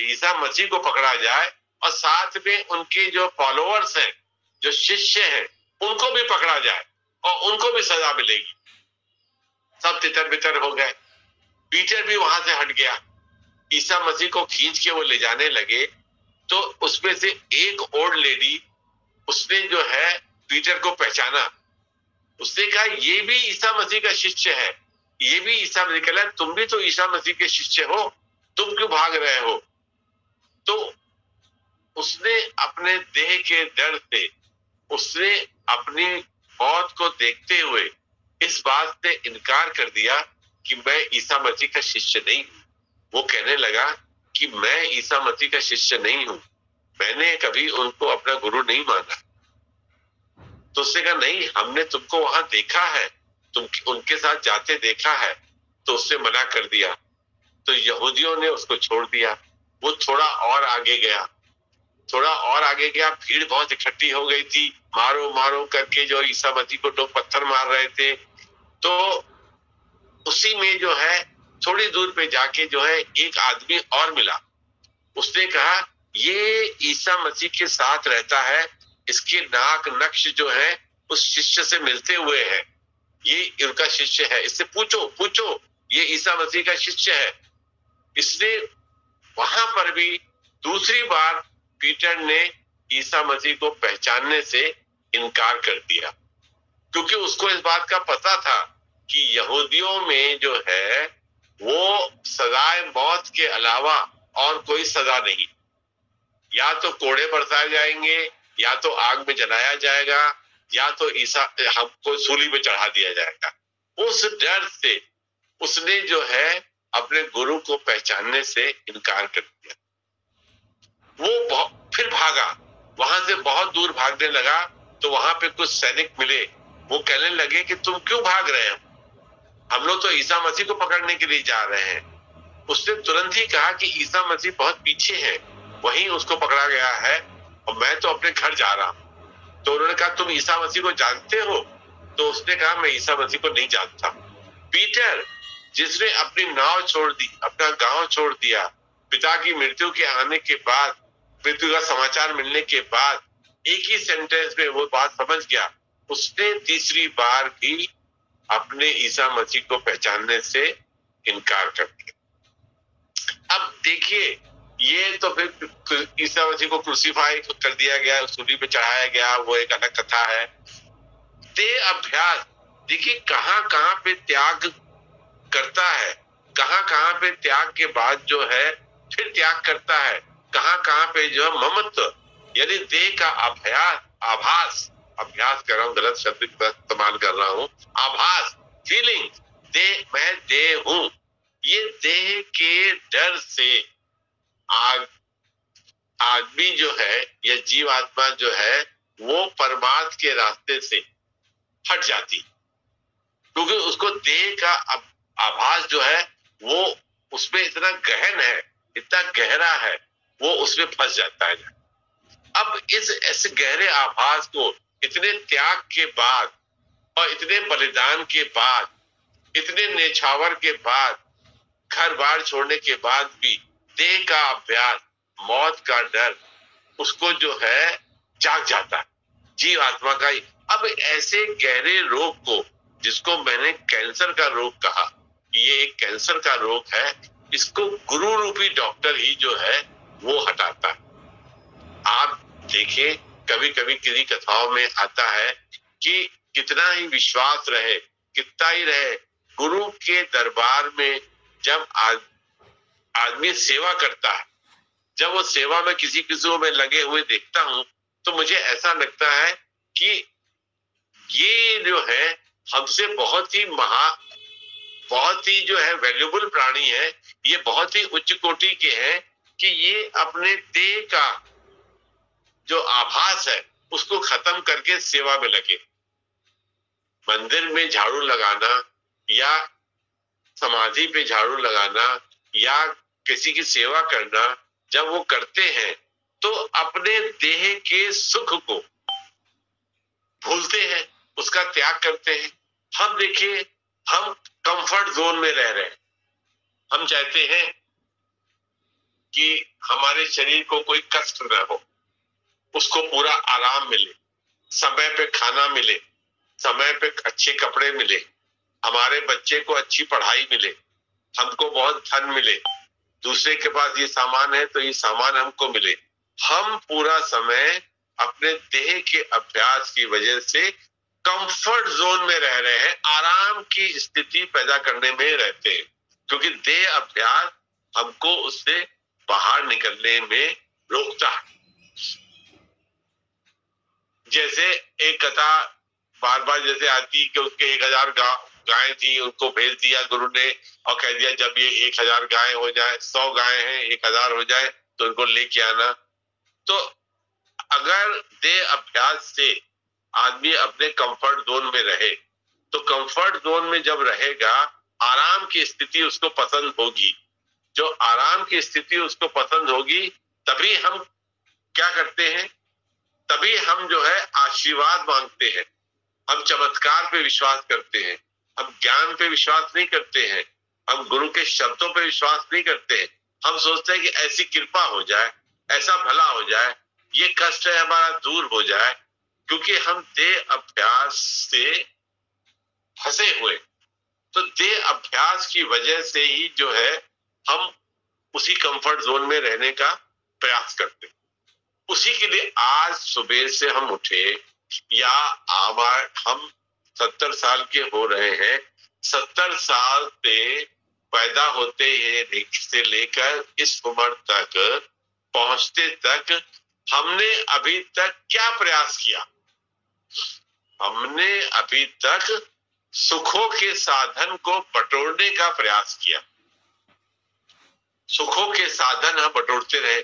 A: ईसा मसीह को पकड़ा जाए और साथ में उनके जो फॉलोअर्स हैं, जो शिष्य हैं, उनको भी पकड़ा जाए और उनको भी सजा मिलेगी। सब तितर बितर हो गए। पीटर भी वहाँ से हट गया। ईसा मसीह को खींच के वो ले जाने लगे। तो उसमें से एक ओल्ड लेडी उसने जो है, पीटर को पहचाना। उसने कहा, ये भी ईसा मसीह का शिष्य है। ये भी ईसा मसीह कहला तुम भी तो ईसा मसीह के शिष्य हो, तुम क्यों भाग रहे हो? तो उसने अपने देह के डर से, उसने अपनी मौत को देखते हुए इस बात से इनकार कर दिया कि मैं ईसा मसीह का शिष्य नहीं हूँ। वो कहने लगा कि मैं ईसा मसीह का शिष्य नहीं हूँ। मैंने कभी उनको अपना गुरु नहीं माना। तो उसने कहा, नहीं, हमने तुमको वहाँ देखा है। तुम उनके साथ जाते देखा है तो उससे मना कर दिया। तो यहूदियों ने उसको छोड़ दिया। वो थोड़ा और आगे गया। थोड़ा और आगे गया, भीड़ बहुत इकट्ठी हो गई थी। मारो मारो करके जो ईसा मसीह को लोग पत्थर मार रहे थे। तो उसी में जो है, थोड़ी दूर पे जाके जो है, एक आदमी और मिला। उसने कहा, ये ईसा मसीह के साथ रहता है, इसके नाक नक्श जो है, उस शिष्य से मिलते हुए है। ये उनका शिष्य है। इससे पूछो पूछो, ये ईसा मसीह का शिष्य है। इसने वहाँ पर भी दूसरी बार पीटर ने ईसा मसीह को पहचानने से इनकार कर दिया। क्योंकि उसको इस बात का पता था कि यहूदियों में जो है, वो सजाए मौत के अलावा और कोई सजा नहीं। या तो कोड़े बरसाए जाएँगे, या तो आग में जलाया जाएगा या तो ईसा, हमको सूली में चढ़ा दिया जाएगा। उस डर से उसने जो है अपने गुरु को पहचानने से इनकार कर दिया। वो फिर भागा। वहाँ से बहुत दूर भागने लगा तो वहाँ पे कुछ सैनिक मिले। वो कहने लगे कि तुम क्यों भाग रहे हो? हम लोग तो ईसा मसीह को पकड़ने के लिए जा रहे हैं। उसने तुरंत ही कहा कि ईसा मसीह बहुत पीछे है। वहीं उसको पकड़ा गया है और मैं तो अपने घर जा रहा हूँ। तो उन्होंने कहा, तुम ईसा मसीह को जानते हो? तो उसने कहा, मैं ईसा मसीह को नहीं जानता पीटर, जिसने अपनी नाव छोड़ दी, अपना गाँव छोड़ दिया, पिता की मृत्यु के आने के बाद, मृत्यु का समाचार मिलने के बाद, एक ही सेंटेंस में वो बात समझ गया। उसने तीसरी बार भी अपने ईसा मसीह को पहचानने से इनकार कर दिया। अब देखिए ये तो फिर ईसा मसीह को क्रूसीफाई कर दिया गया, सूली पे चढ़ाया गया, वो एक अलग कथा है। ते अभ्यास, देखिए कहाँ, कहाँ पे त्याग करता है, कहाँ कहाँ पे त्याग के बाद जो है, फिर त्याग करता है, कहाँ, कहाँ पे जो है ममत्व, यानी देह का अभ्यास, आभास, अभ्यास कर रहा हूँ, गलत शब्द इस्तेमाल कर रहा हूँ, आभास फीलिंग देह मैं देह हूँ, ये देह के डर से आग, आदमी जो है या जीव आत्मा जो है, वो परमात्म के रास्ते से हट जाती। क्योंकि उसको देह का आभास जो है, वो उसमें इतना गहन है, इतना गहरा है, वो उसमें फंस जाता है। अब इस ऐसे गहरे आभास को इतने त्याग के बाद और इतने बलिदान के बाद, इतने नेछावर के बाद, घर बार छोड़ने के बाद भी देह का अभ्यास, मौत का डर, उसको जो है जाग जाता है। जीव आत्मा का ही। अब ऐसे गहरे रोग को, जिसको मैंने कैंसर का रोग कहा ये एक कैंसर का रोग है, इसको गुरु रूपी डॉक्टर ही जो है, वो हटाता है। आप देखिए कभी कभी किसी कथाओं में आता है कि कितना ही विश्वास रहे, कितना ही रहे, गुरु के दरबार में जब आदमी सेवा करता है। जब वो सेवा में किसी किसी में लगे हुए देखता हूँ तो मुझे ऐसा लगता है कि ये जो है, हमसे बहुत ही महा, बहुत ही जो है वैल्यूबल प्राणी है। ये बहुत ही उच्च कोटि के हैं कि ये अपने देह का जो आभास है, उसको खत्म करके सेवा में लगे। मंदिर में झाड़ू लगाना या समाधि पे झाड़ू लगाना या किसी की सेवा करना जब वो करते हैं तो अपने देह के सुख को भूलते हैं, उसका त्याग करते हैं। हम देखिए, हम कंफर्ट जोन में रह रहे हैं। हम चाहते हैं कि हमारे शरीर को कोई कष्ट न हो, उसको पूरा आराम मिले, समय पे खाना मिले, समय पे अच्छे कपड़े मिले, हमारे बच्चे को अच्छी पढ़ाई मिले, हमको बहुत धन मिले दूसरे के पास ये सामान है तो ये सामान हमको मिले। हम पूरा समय अपने देह के अभ्यास की वजह से कंफर्ट जोन में रह रहे हैं, आराम की स्थिति पैदा करने में रहते हैं। क्योंकि देह अभ्यास हमको उससे बाहर निकलने में रोकता है। जैसे एक कथा बार बार जैसे आती कि उसके एक हज़ार गाय थी, उनको भेज दिया गुरु ने और कह दिया, जब ये एक हज़ार गाय हो जाए, सौ गाय हैं, एक हज़ार हो जाए तो उनको लेके आना। तो अगर दे अभ्यास से आदमी अपने कंफर्ट जोन में रहे तो कंफर्ट जोन में जब रहेगा, आराम की स्थिति उसको पसंद होगी। जो आराम की स्थिति उसको पसंद होगी, तभी हम क्या करते हैं? तभी हम जो है आशीर्वाद मांगते हैं। हम चमत्कार पे विश्वास करते हैं। हम ज्ञान पे विश्वास नहीं करते हैं, हम गुरु के शब्दों पे विश्वास नहीं करते हैं। हम सोचते हैं कि ऐसी कृपा हो जाए, ऐसा भला हो जाए, ये कष्ट है, हमारा दूर हो जाए, क्योंकि हम देह अभ्यास से फंसे हुए तो देह अभ्यास की वजह से ही जो है, हम उसी कंफर्ट जोन में रहने का प्रयास करते उसी के लिए आज सुबह से हम उठे या आवार हम सत्तर साल के हो रहे हैं। सत्तर साल से पैदा होते हैं से लेकर इस उम्र तक, पहुँचते तक हमने अभी तक क्या प्रयास किया? हमने अभी तक सुखों के साधन को बटोरने का प्रयास किया। सुखों के साधन हम बटोरते रहे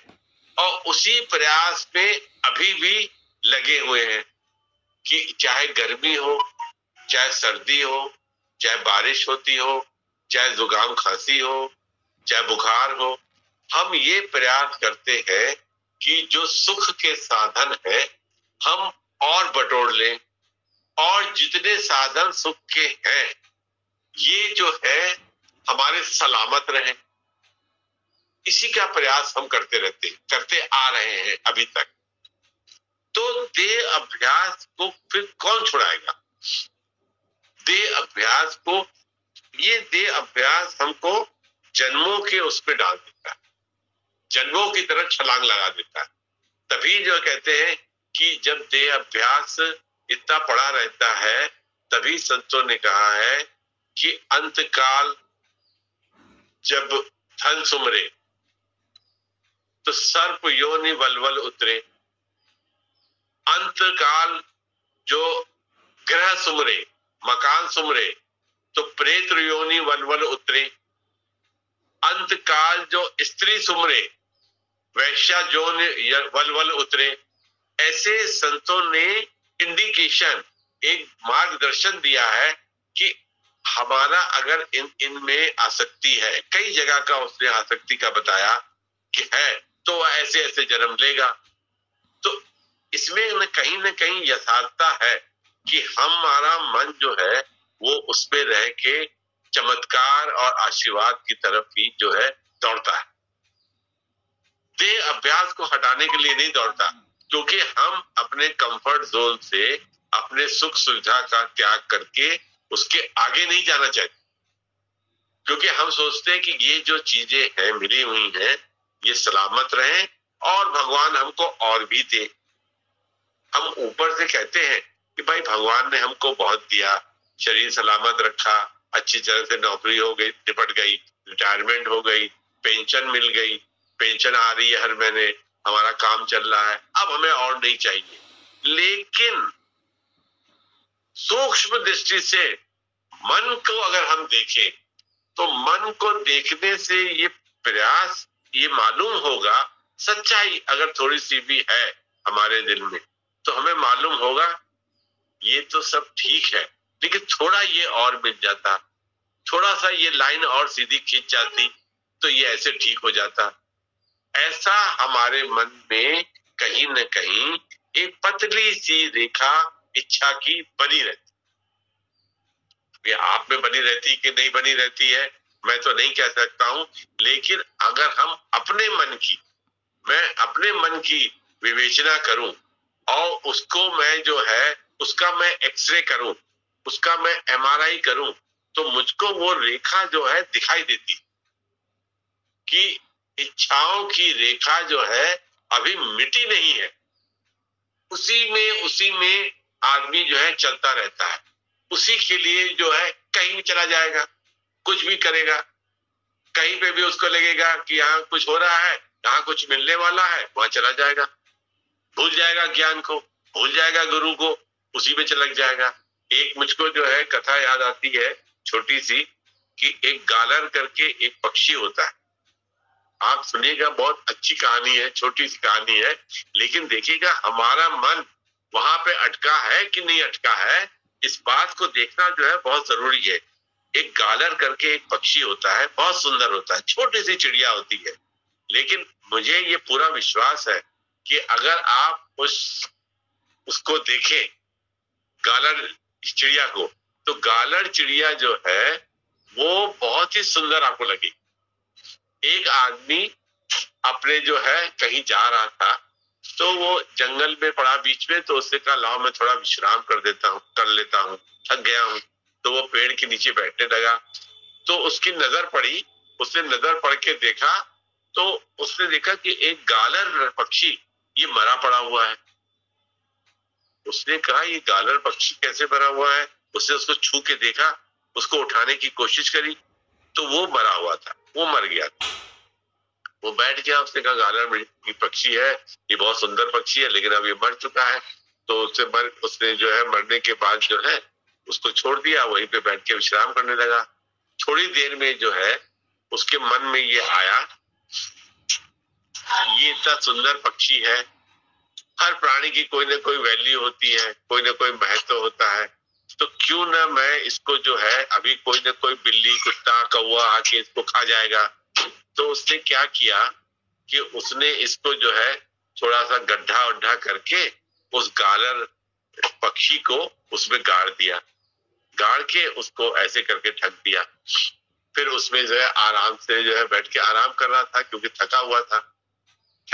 A: और उसी प्रयास में अभी भी लगे हुए हैं कि चाहे गर्मी हो चाहे सर्दी हो, चाहे बारिश होती हो, चाहे जुकाम खांसी हो, चाहे बुखार हो, हम ये प्रयास करते हैं कि जो सुख के साधन है, हम और बटोर लें। और जितने साधन सुख के हैं, ये जो है, हमारे सलामत रहे। इसी का प्रयास हम करते रहते, करते आ रहे हैं अभी तक। तो देह अभ्यास को फिर कौन छुड़ाएगा? देह अभ्यास को, ये देह अभ्यास हमको जन्मों के उस पर डाल देता है। जन्मों की तरह छलांग लगा देता है। तभी जो कहते हैं कि जब देह अभ्यास इतना पड़ा रहता है, तभी संतों ने कहा है कि अंत काल जब धन सुमरे तो सर्प योनि वलवल उतरे। अंत काल जो ग्रह सुमरे मकान सुमरे तो प्रेत योनि वलवल उतरे। अंत काल जो स्त्री सुमरे, वैश्या जोन वलवल उतरे। ऐसे संतों ने इंडिकेशन, एक मार्गदर्शन दिया है कि हमारा अगर इन, इनमें आसक्ति है, कई जगह का उसने आसक्ति का बताया कि है तो वह ऐसे ऐसे जन्म लेगा। तो इसमें न कहीं न कहीं यथार्थता है। कि हमारा मन जो है, वो उसमें रह के चमत्कार और आशीर्वाद की तरफ़ ही जो है दौड़ता है। देह अभ्यास को हटाने के लिए नहीं दौड़ता, क्योंकि हम अपने कंफर्ट जोन से अपने सुख सुविधा का त्याग करके उसके आगे नहीं जाना चाहते। क्योंकि हम सोचते हैं कि ये जो चीज़ें हैं, मिली हुई हैं, ये सलामत रहे और भगवान हमको और भी दे। हम ऊपर से कहते हैं कि भाई भगवान ने हमको बहुत दिया, शरीर सलामत रखा, अच्छी तरह से नौकरी हो गई, निपट गई रिटायरमेंट हो गई पेंशन मिल गई पेंशन आ रही है हर महीने, हमारा काम चल रहा है, अब हमें और नहीं चाहिए। लेकिन सूक्ष्म दृष्टि से मन को अगर हम देखें तो मन को देखने से ये प्रयास, ये मालूम होगा, सच्चाई अगर थोड़ी सी भी है हमारे दिल में तो हमें मालूम होगा ये तो सब ठीक है, लेकिन थोड़ा ये और मिल जाता। थोड़ा सा ये लाइन और सीधी खींच जाती तो ये ऐसे ठीक हो जाता। ऐसा हमारे मन में कहीं न कहीं एक पतली सी रेखा, इच्छा की बनी रहती। ये आप में बनी रहती कि नहीं बनी रहती है, मैं तो नहीं कह सकता हूँ, लेकिन अगर हम अपने मन की, मैं अपने मन की विवेचना करूँ, और उसको मैं जो है उसका मैं एक्सरे करूँ, उसका मैं एमआरआई करूँ तो मुझको वो रेखा जो है दिखाई देती। कि इच्छाओं की रेखा जो है अभी मिटी नहीं है। उसी में उसी में आदमी जो है चलता रहता है। उसी के लिए जो है कहीं भी चला जाएगा, कुछ भी करेगा। कहीं पे भी उसको लगेगा कि यहाँ कुछ हो रहा है, यहाँ कुछ मिलने वाला है, वहाँ चला जाएगा। भूल जाएगा ज्ञान को, भूल जाएगा गुरु को। उसी में चलक जाएगा। एक मुझको जो है कथा याद आती है छोटी सी कि एक गालर करके एक पक्षी होता है। आप सुनिएगा, बहुत अच्छी कहानी है, छोटी सी कहानी है, लेकिन देखिएगा, हमारा मन वहाँ पे अटका है कि नहीं अटका है, इस बात को देखना जो है बहुत ज़रूरी है। एक गालर करके एक पक्षी होता है, बहुत सुंदर होता है, छोटी सी चिड़िया होती है। लेकिन मुझे ये पूरा विश्वास है कि अगर आप उस, उसको देखें गालर चिड़िया को। तो गालर चिड़िया जो है, वो बहुत ही सुंदर आपको लगी। एक आदमी अपने जो है, कहीं जा रहा था तो वो जंगल में पड़ा। बीच में तो उसने कहा, लाओ, मैं थोड़ा विश्राम कर देता हूँ, कर लेता हूँ। थक गया हूँ। तो वो पेड़ के नीचे बैठने लगा। तो उसकी नज़र पड़ी। उसने नज़र पड़ के देखा तो उसने देखा कि एक गालर पक्षी, ये मरा पड़ा हुआ है। उसने कहा, ये गालर पक्षी कैसे मरा हुआ है? उसने उसको छू के देखा, उसको उठाने की कोशिश करी तो वो मरा हुआ था, वो मर गया था। वो बैठ गया, उसने कहा, गालर पक्षी है, ये बहुत सुंदर पक्षी है, लेकिन अब ये मर चुका है। तो उससे मर, उसने जो है, मरने के बाद जो है, उसको छोड़ दिया, वहीं पे बैठ के विश्राम करने लगा। थोड़ी देर में जो है, उसके मन में ये आया, ये इतना सुंदर पक्षी है हर प्राणी की कोई ना कोई वैल्यू होती है, कोई ना कोई महत्व होता है। तो क्यों ना मैं इसको जो है, अभी कोई ना कोई बिल्ली, कुत्ता कौआ आके इसको खा जाएगा। तो उसने क्या किया कि उसने इसको जो है थोड़ा सा गड्ढा उड्ढा करके उस गालर पक्षी को उसमें गाड़ दिया। गाड़ के उसको ऐसे करके ठग दिया। फिर उसमें जो है, आराम से जो है बैठ के आराम कर रहा था, क्योंकि थका हुआ था।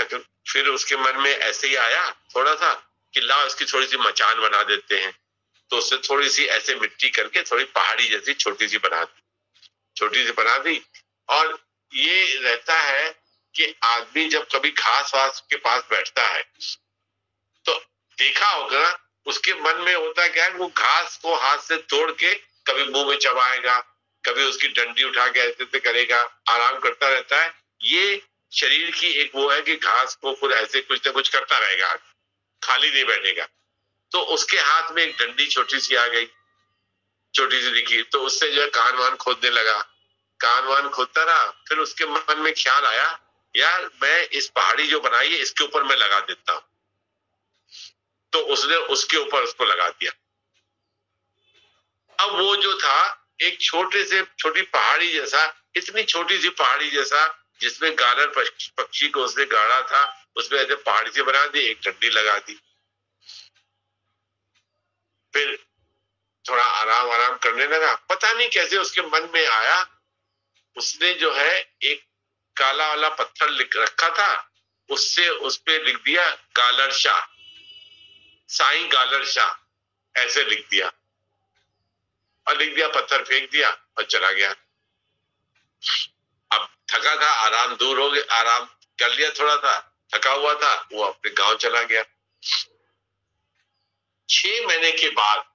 A: फिर उसके मन में ऐसे ही आया थोड़ा सा कि लाओ इसकी थोड़ी सी मचान बना देते हैं। तो उससे थोड़ी सी ऐसे मिट्टी करके थोड़ी पहाड़ी जैसी छोटी सी बना दी। छोटी सी बना दी। और ये रहता है कि आदमी जब कभी घास वास के पास बैठता है तो देखा होगा उसके मन में होता क्या है, वो घास को हाथ से तोड़ के कभी मुँह में चबाएगा, कभी उसकी डंडी उठा के ऐसे करेगा, आराम करता रहता है। ये शरीर की एक वो है कि घास को फिर ऐसे कुछ ना कुछ करता रहेगा, खाली नहीं बैठेगा। तो उसके हाथ में एक डंडी छोटी सी आ गई, छोटी सी दिखी तो उससे जो है कान वान खोदने लगा। कान वान खोदता रहा, फिर उसके मन में ख्याल आया, यार मैं इस पहाड़ी जो बनाई है, इसके ऊपर मैं लगा देता हूँ। तो उसने उसके ऊपर उसको लगा दिया। अब वो जो था, एक छोटे से, छोटी पहाड़ी जैसा, इतनी छोटी सी पहाड़ी जैसा जिसमें गालर पक्षी को उसने गाड़ा था, उसमें ऐसे पहाड़ी से बना दी, एक डंडी लगा दी। फिर थोड़ा आराम आराम करने लगा। पता नहीं कैसे उसके मन में आया। उसने जो है, एक काला वाला पत्थर लिख रखा था, उससे उस पर लिख दिया गालर शाह। साई गालर शाह, ऐसे लिख दिया। और लिख दिया, पत्थर फेंक दिया और चला गया। थका था, आराम दूर हो गया, आराम कर लिया थोड़ा था, थका हुआ था, वो अपने गाँव चला गया। छह महीने के बाद,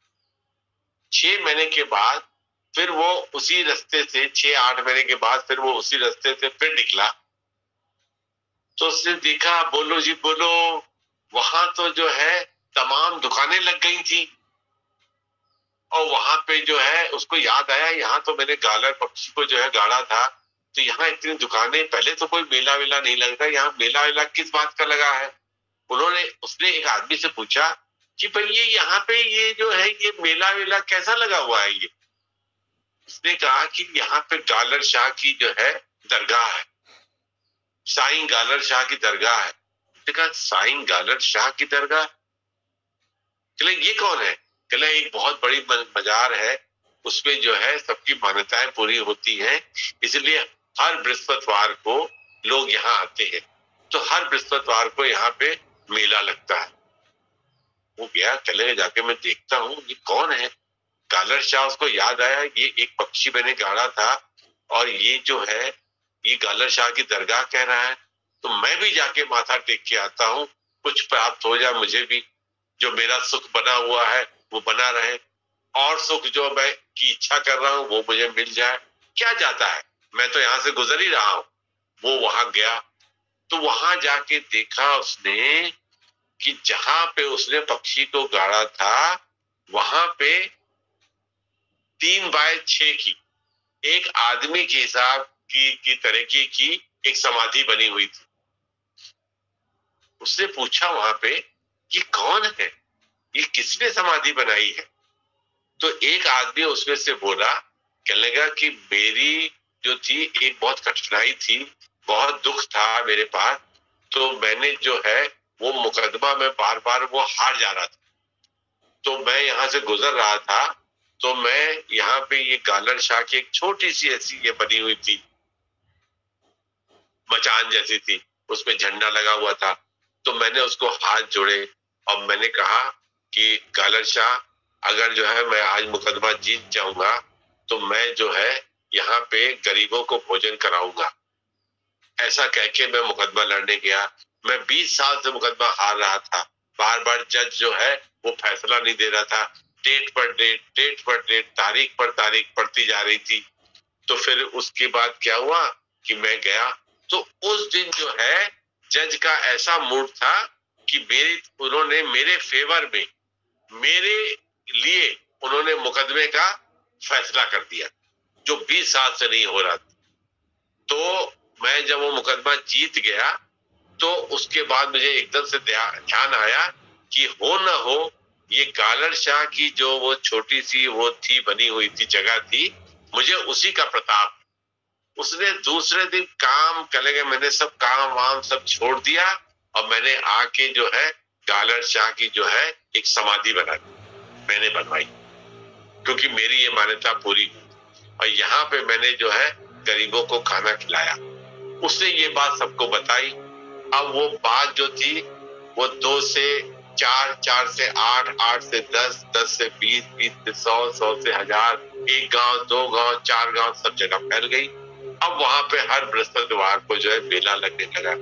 A: छह महीने के बाद फिर वो उसी रास्ते से, छह आठ महीने के बाद फिर वो उसी रास्ते से फिर निकला। तो उसने देखा, बोलो जी, बोलो, वहाँ तो जो है, तमाम दुकानें लग गई थी। और वहाँ पे जो है, उसको याद आया, यहाँ तो मैंने गालर पक्षी को जो है गाड़ा था। तो यहाँ इतनी दुकानें, पहले तो कोई मेला वेला नहीं लगता, यहाँ मेला वेला किस बात का लगा है? उन्होंने, उसने एक आदमी से पूछा कि भाई ये यहाँ पे ये जो है, ये मेला वेला कैसा लगा हुआ है ये? उसने कहा कि यहाँ पे गालर शाह की जो है, दरगाह है। साईं गालर शाह की दरगाह है। उसने कहा, साईं गालर शाह की दरगाह? कहले, ये कौन है? कहले, एक बहुत बड़ी बाज़ार है। उसमें जो है, सबकी मान्यताएँ पूरी होती हैं। इसलिए हर बृहस्पतिवार को लोग यहाँ आते हैं। तो हर बृहस्पतिवार को यहाँ पे मेला लगता है। वो गया, चले जाके मैं देखता हूँ ये कौन है। कालर शाह, उसको याद आया, ये एक पक्षी मैंने गाड़ा था और ये जो है, ये गालर शाह की दरगाह कह रहा है। तो मैं भी जाके माथा टेक के आता हूँ। कुछ प्राप्त हो जाए मुझे भी। जो मेरा सुख बना हुआ है, वो बना रहे। और सुख जो मैं की इच्छा कर रहा हूँ, वो मुझे मिल जाए। क्या जाता है? मैं तो यहाँ से गुजर ही रहा हूँ। वो वहाँ गया। तो वहाँ जाके देखा उसने कि जहाँ पे उसने पक्षी को गाड़ा था, वहाँ पे तीन बाय छ की, एक आदमी के हिसाब की की तरीके की एक समाधि बनी हुई थी। उसने पूछा वहाँ पे कि कौन है? ये किसने समाधि बनाई है? तो एक आदमी उसमें से बोला, कहने लगा कि मेरी जो थी, एक बहुत कठिनाई थी, बहुत दुख था मेरे पास तो मैंने जो है, वो मुकदमा में बार बार वो हार जा रहा था। तो मैं यहाँ से गुजर रहा था तो मैं यहाँ पे ये गालर शाह की एक छोटी सी ऐसी ये बनी हुई थी, मचान जैसी थी, उसमें झंडा लगा हुआ था। तो मैंने उसको हाथ जोड़े, और मैंने कहा कि गालर शाह, अगर जो है मैं आज मुकदमा जीत जाऊँगा तो मैं जो है यहाँ पे गरीबों को भोजन कराऊँगा। ऐसा कह के मैं मुकदमा लड़ने गया। मैं 20 साल से मुकदमा हार रहा था। बार बार जज जो है, वो फैसला नहीं दे रहा था। डेट पर डेट डेट पर डेट, तारीख पर तारीख पड़ती जा रही थी। तो फिर उसके बाद क्या हुआ कि मैं गया। तो उस दिन जो है, जज का ऐसा मूड था कि मेरे, उन्होंने मेरे फेवर में, मेरे लिए उन्होंने मुकदमे का फैसला कर दिया। जो 20 साल से नहीं हो रहा था। तो मैं जब वो मुकदमा जीत गया तो उसके बाद मुझे एकदम से ध्यान आया कि हो ना हो, ये गालर शाह की जो वो छोटी सी वो थी, बनी हुई थी, जगह थी, मुझे उसी का प्रताप। उसने दूसरे दिन काम करेंगे मैंने सब काम वाम सब छोड़ दिया और मैंने आके जो है, गालर शाह की जो है, एक समाधि बना दी। मैंने बनवाई। क्योंकि मेरी ये मान्यता पूरी और यहाँ पे मैंने जो है गरीबों को खाना खिलाया। उसने ये बात सबको बताई। अब वो बात जो थी, वो दो से चार चार से आठ आठ से दस दस से बीस बीस से सौ सौ से हज़ार, एक गाँव, दो गाँव, चार गाँव सब जगह फैल गई। अब वहाँ पे हर बृहस्पतिवार को जो है मेला लगने लगा।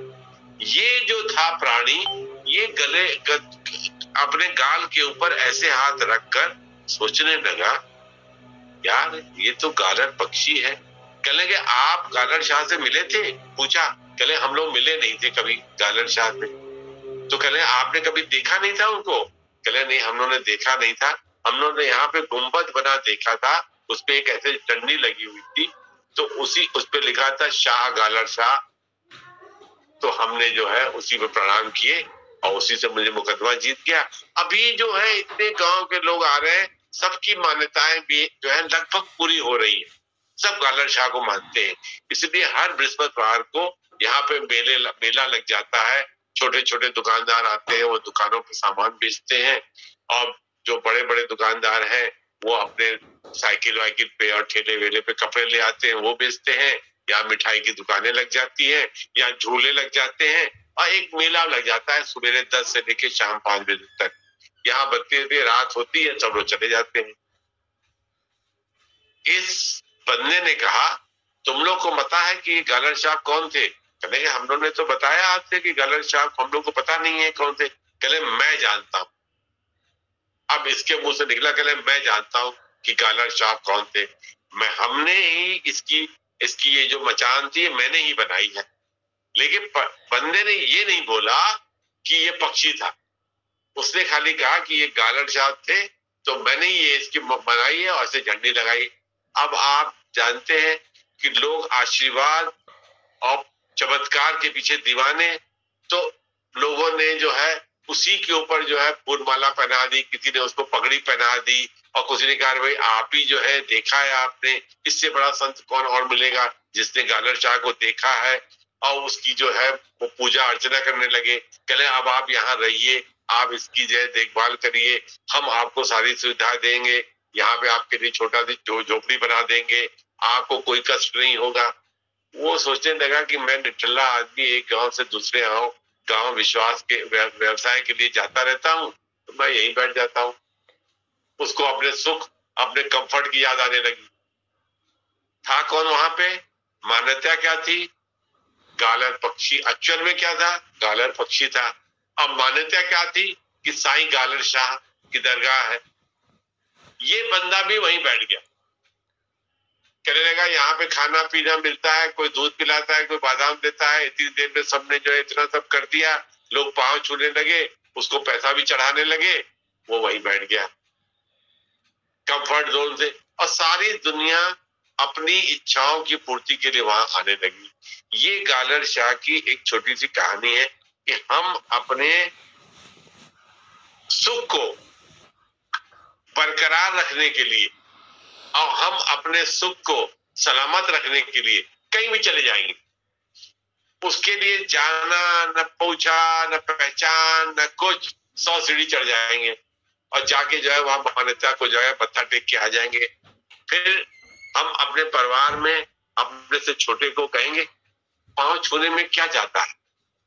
A: ये जो था प्राणी, ये गले अपने गाल के ऊपर ऐसे हाथ रखकर सोचने लगा यार, ये तो गालर पक्षी है। कहने के आप गालर शाह से मिले थे? पूछा। कहले हम लोग मिले नहीं थे कभी गालर शाह से। तो कहले आपने कभी देखा नहीं था उनको? कहले नहीं, हम लोगों ने देखा नहीं था। हम लोगों ने यहाँ पे गुंबद बना देखा था। उस पर एक ऐसे डंडी लगी हुई थी। तो उसी, उस पर लिखा था, शाह गालर शाह। तो हमने जो है, उसी पे प्रणाम किए और उसी से मुझे मुकदमा जीत गया। अभी जो है, इतने गाँव के लोग आ रहे हैं। सबकी मान्यताएँ भी जो है लगभग पूरी हो रही है। सब गालर शाह को मानते हैं। इसलिए हर बृहस्पतिवार को यहाँ पे मेले मेला लग जाता है। छोटे छोटे दुकानदार आते हैं, वो दुकानों पर सामान बेचते हैं। और जो बड़े बड़े दुकानदार हैं, वो अपने साइकिल वाइकिल पे और ठेले वेले पे कपड़े ले आते हैं, वो बेचते हैं। या मिठाई की दुकानें लग जाती हैं, या झूले लग जाते हैं। और एक मेला लग जाता है सुबह दस से लेके शाम पाँच बजे तक। यहाँ बत्ती रात होती है, सब लोग चले जाते हैं। इस बंदे ने कहा, तुम लोग को पता है कि गालर शाह कौन थे? कहने हम लोग ने तो बताया आपसे कि गालर शाह हम लोग को पता नहीं है कौन थे। कहले मैं जानता हूँ। अब इसके मुँह से निकला कहले मैं जानता हूँ कि गालर शाह कौन थे। मैं, हमने ही इसकी इसकी ये जो मचान थी मैंने ही बनाई है। लेकिन बंदे ने ये नहीं बोला कि ये पक्षी था। उसने खाली कहा कि ये गालर शाह थे तो मैंने ये इसकी बनाई है और ऐसे झंडी लगाई। अब आप जानते हैं कि लोग आशीर्वाद और चमत्कार के पीछे दीवाने तो लोगों ने जो है, उसी के ऊपर जो है, फूलमाला पहना दी, किसी ने उसको पगड़ी पहना दी, और किसी ने कहा भाई, आप ही जो है, देखा है आपने, इससे बड़ा संत कौन और मिलेगा, जिसने गालर शाह को देखा है, और उसकी जो है, वो पूजा अर्चना करने लगे। कहले अब आप यहाँ रहिए आप इसकी जो देखभाल करिए, हम आपको सारी सुविधा देंगे। यहाँ पे आपके लिए छोटा सी झोपड़ी बना देंगे। आपको कोई कष्ट नहीं होगा। वो सोचने लगा कि मैं निठल्ला आदमी एक गाँव से दूसरे गाँव गाँव विश्वास के व्यवसाय के लिए जाता रहता हूँ तो मैं यही बैठ जाता हूँ। उसको अपने सुख, अपने कंफर्ट की याद आने लगी। था कौन वहाँ पे? मान्यता क्या थी? गालर पक्षी एक्चुअल में क्या था? गालर पक्षी था। अब मान्यता क्या थी कि साईं गालर शाह की दरगाह है। ये बंदा भी वहीं बैठ गया। कहने लगा, यहाँ पे खाना पीना मिलता है, कोई दूध पिलाता है, कोई बादाम देता है, इतनी देर में सबने जो है इतना सब कर दिया, लोग पाँव छूने लगे, उसको पैसा भी चढ़ाने लगे, वो वहीं बैठ गया। कंफर्ट जोन से, और सारी दुनिया अपनी इच्छाओं की पूर्ति के लिए वहाँ आने लगी। ये गालर शाह की एक छोटी सी कहानी है कि हम अपने सुख को बरकरार रखने के लिए और हम अपने सुख को सलामत रखने के लिए कहीं भी चले जाएँगे। उसके लिए जाना, न पहुँचा, न पहचान, न कुछ, सौ सीढ़ी चढ़ जाएँगे और जाके जो है वहाँ मान्यता को जो है पत्थर टेक के आ जाएँगे। फिर हम अपने परिवार में, अपने से छोटे को कहेंगे, पाँव छूने में क्या जाता है?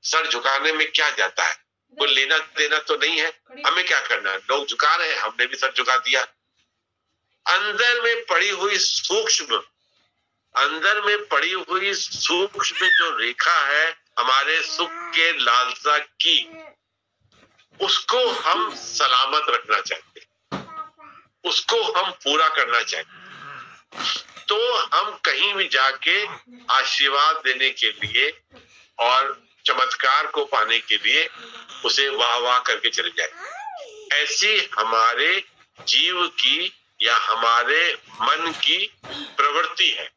A: सर झुकाने में क्या जाता है? कोई लेना देना तो नहीं है। हमें क्या करना है? लोग झुका रहे हैं, हमने भी सर झुका दिया। अंदर में पड़ी हुई सूक्ष्म, अंदर में पड़ी हुई सूक्ष्म जो रेखा है हमारे सुख के लालसा की, उसको हम सलामत रखना चाहते उसको हम पूरा करना चाहते तो हम कहीं भी जाके आशीर्वाद देने के लिए और चमत्कार को पाने के लिए उसे वाह वाह करके चले जाए। ऐसी हमारे जीव की या हमारे मन की प्रवृत्ति है।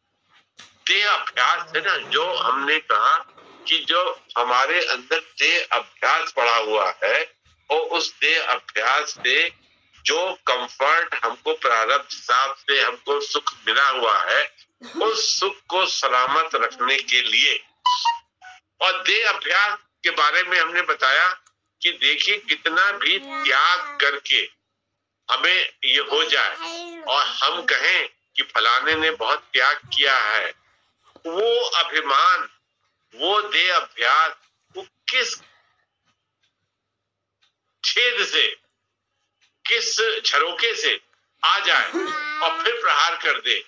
A: देह अभ्यास है ना, जो हमने कहा कि जो हमारे अंदर देह अभ्यास पड़ा हुआ है और उस देह अभ्यास से जो कंफर्ट हमको प्रारब्ध हिसाब से हमको सुख मिला हुआ है, उस सुख को सलामत रखने के लिए और देह अभ्यास के बारे में हमने बताया कि देखिए कितना भी त्याग करके हमें ये हो जाए। और हम कहें कि फलाने ने बहुत त्याग किया है। वो अभिमान, वो दे अभ्यास, वो किस छेद से, किस झरोके से आ जाए और फिर प्रहार कर दे।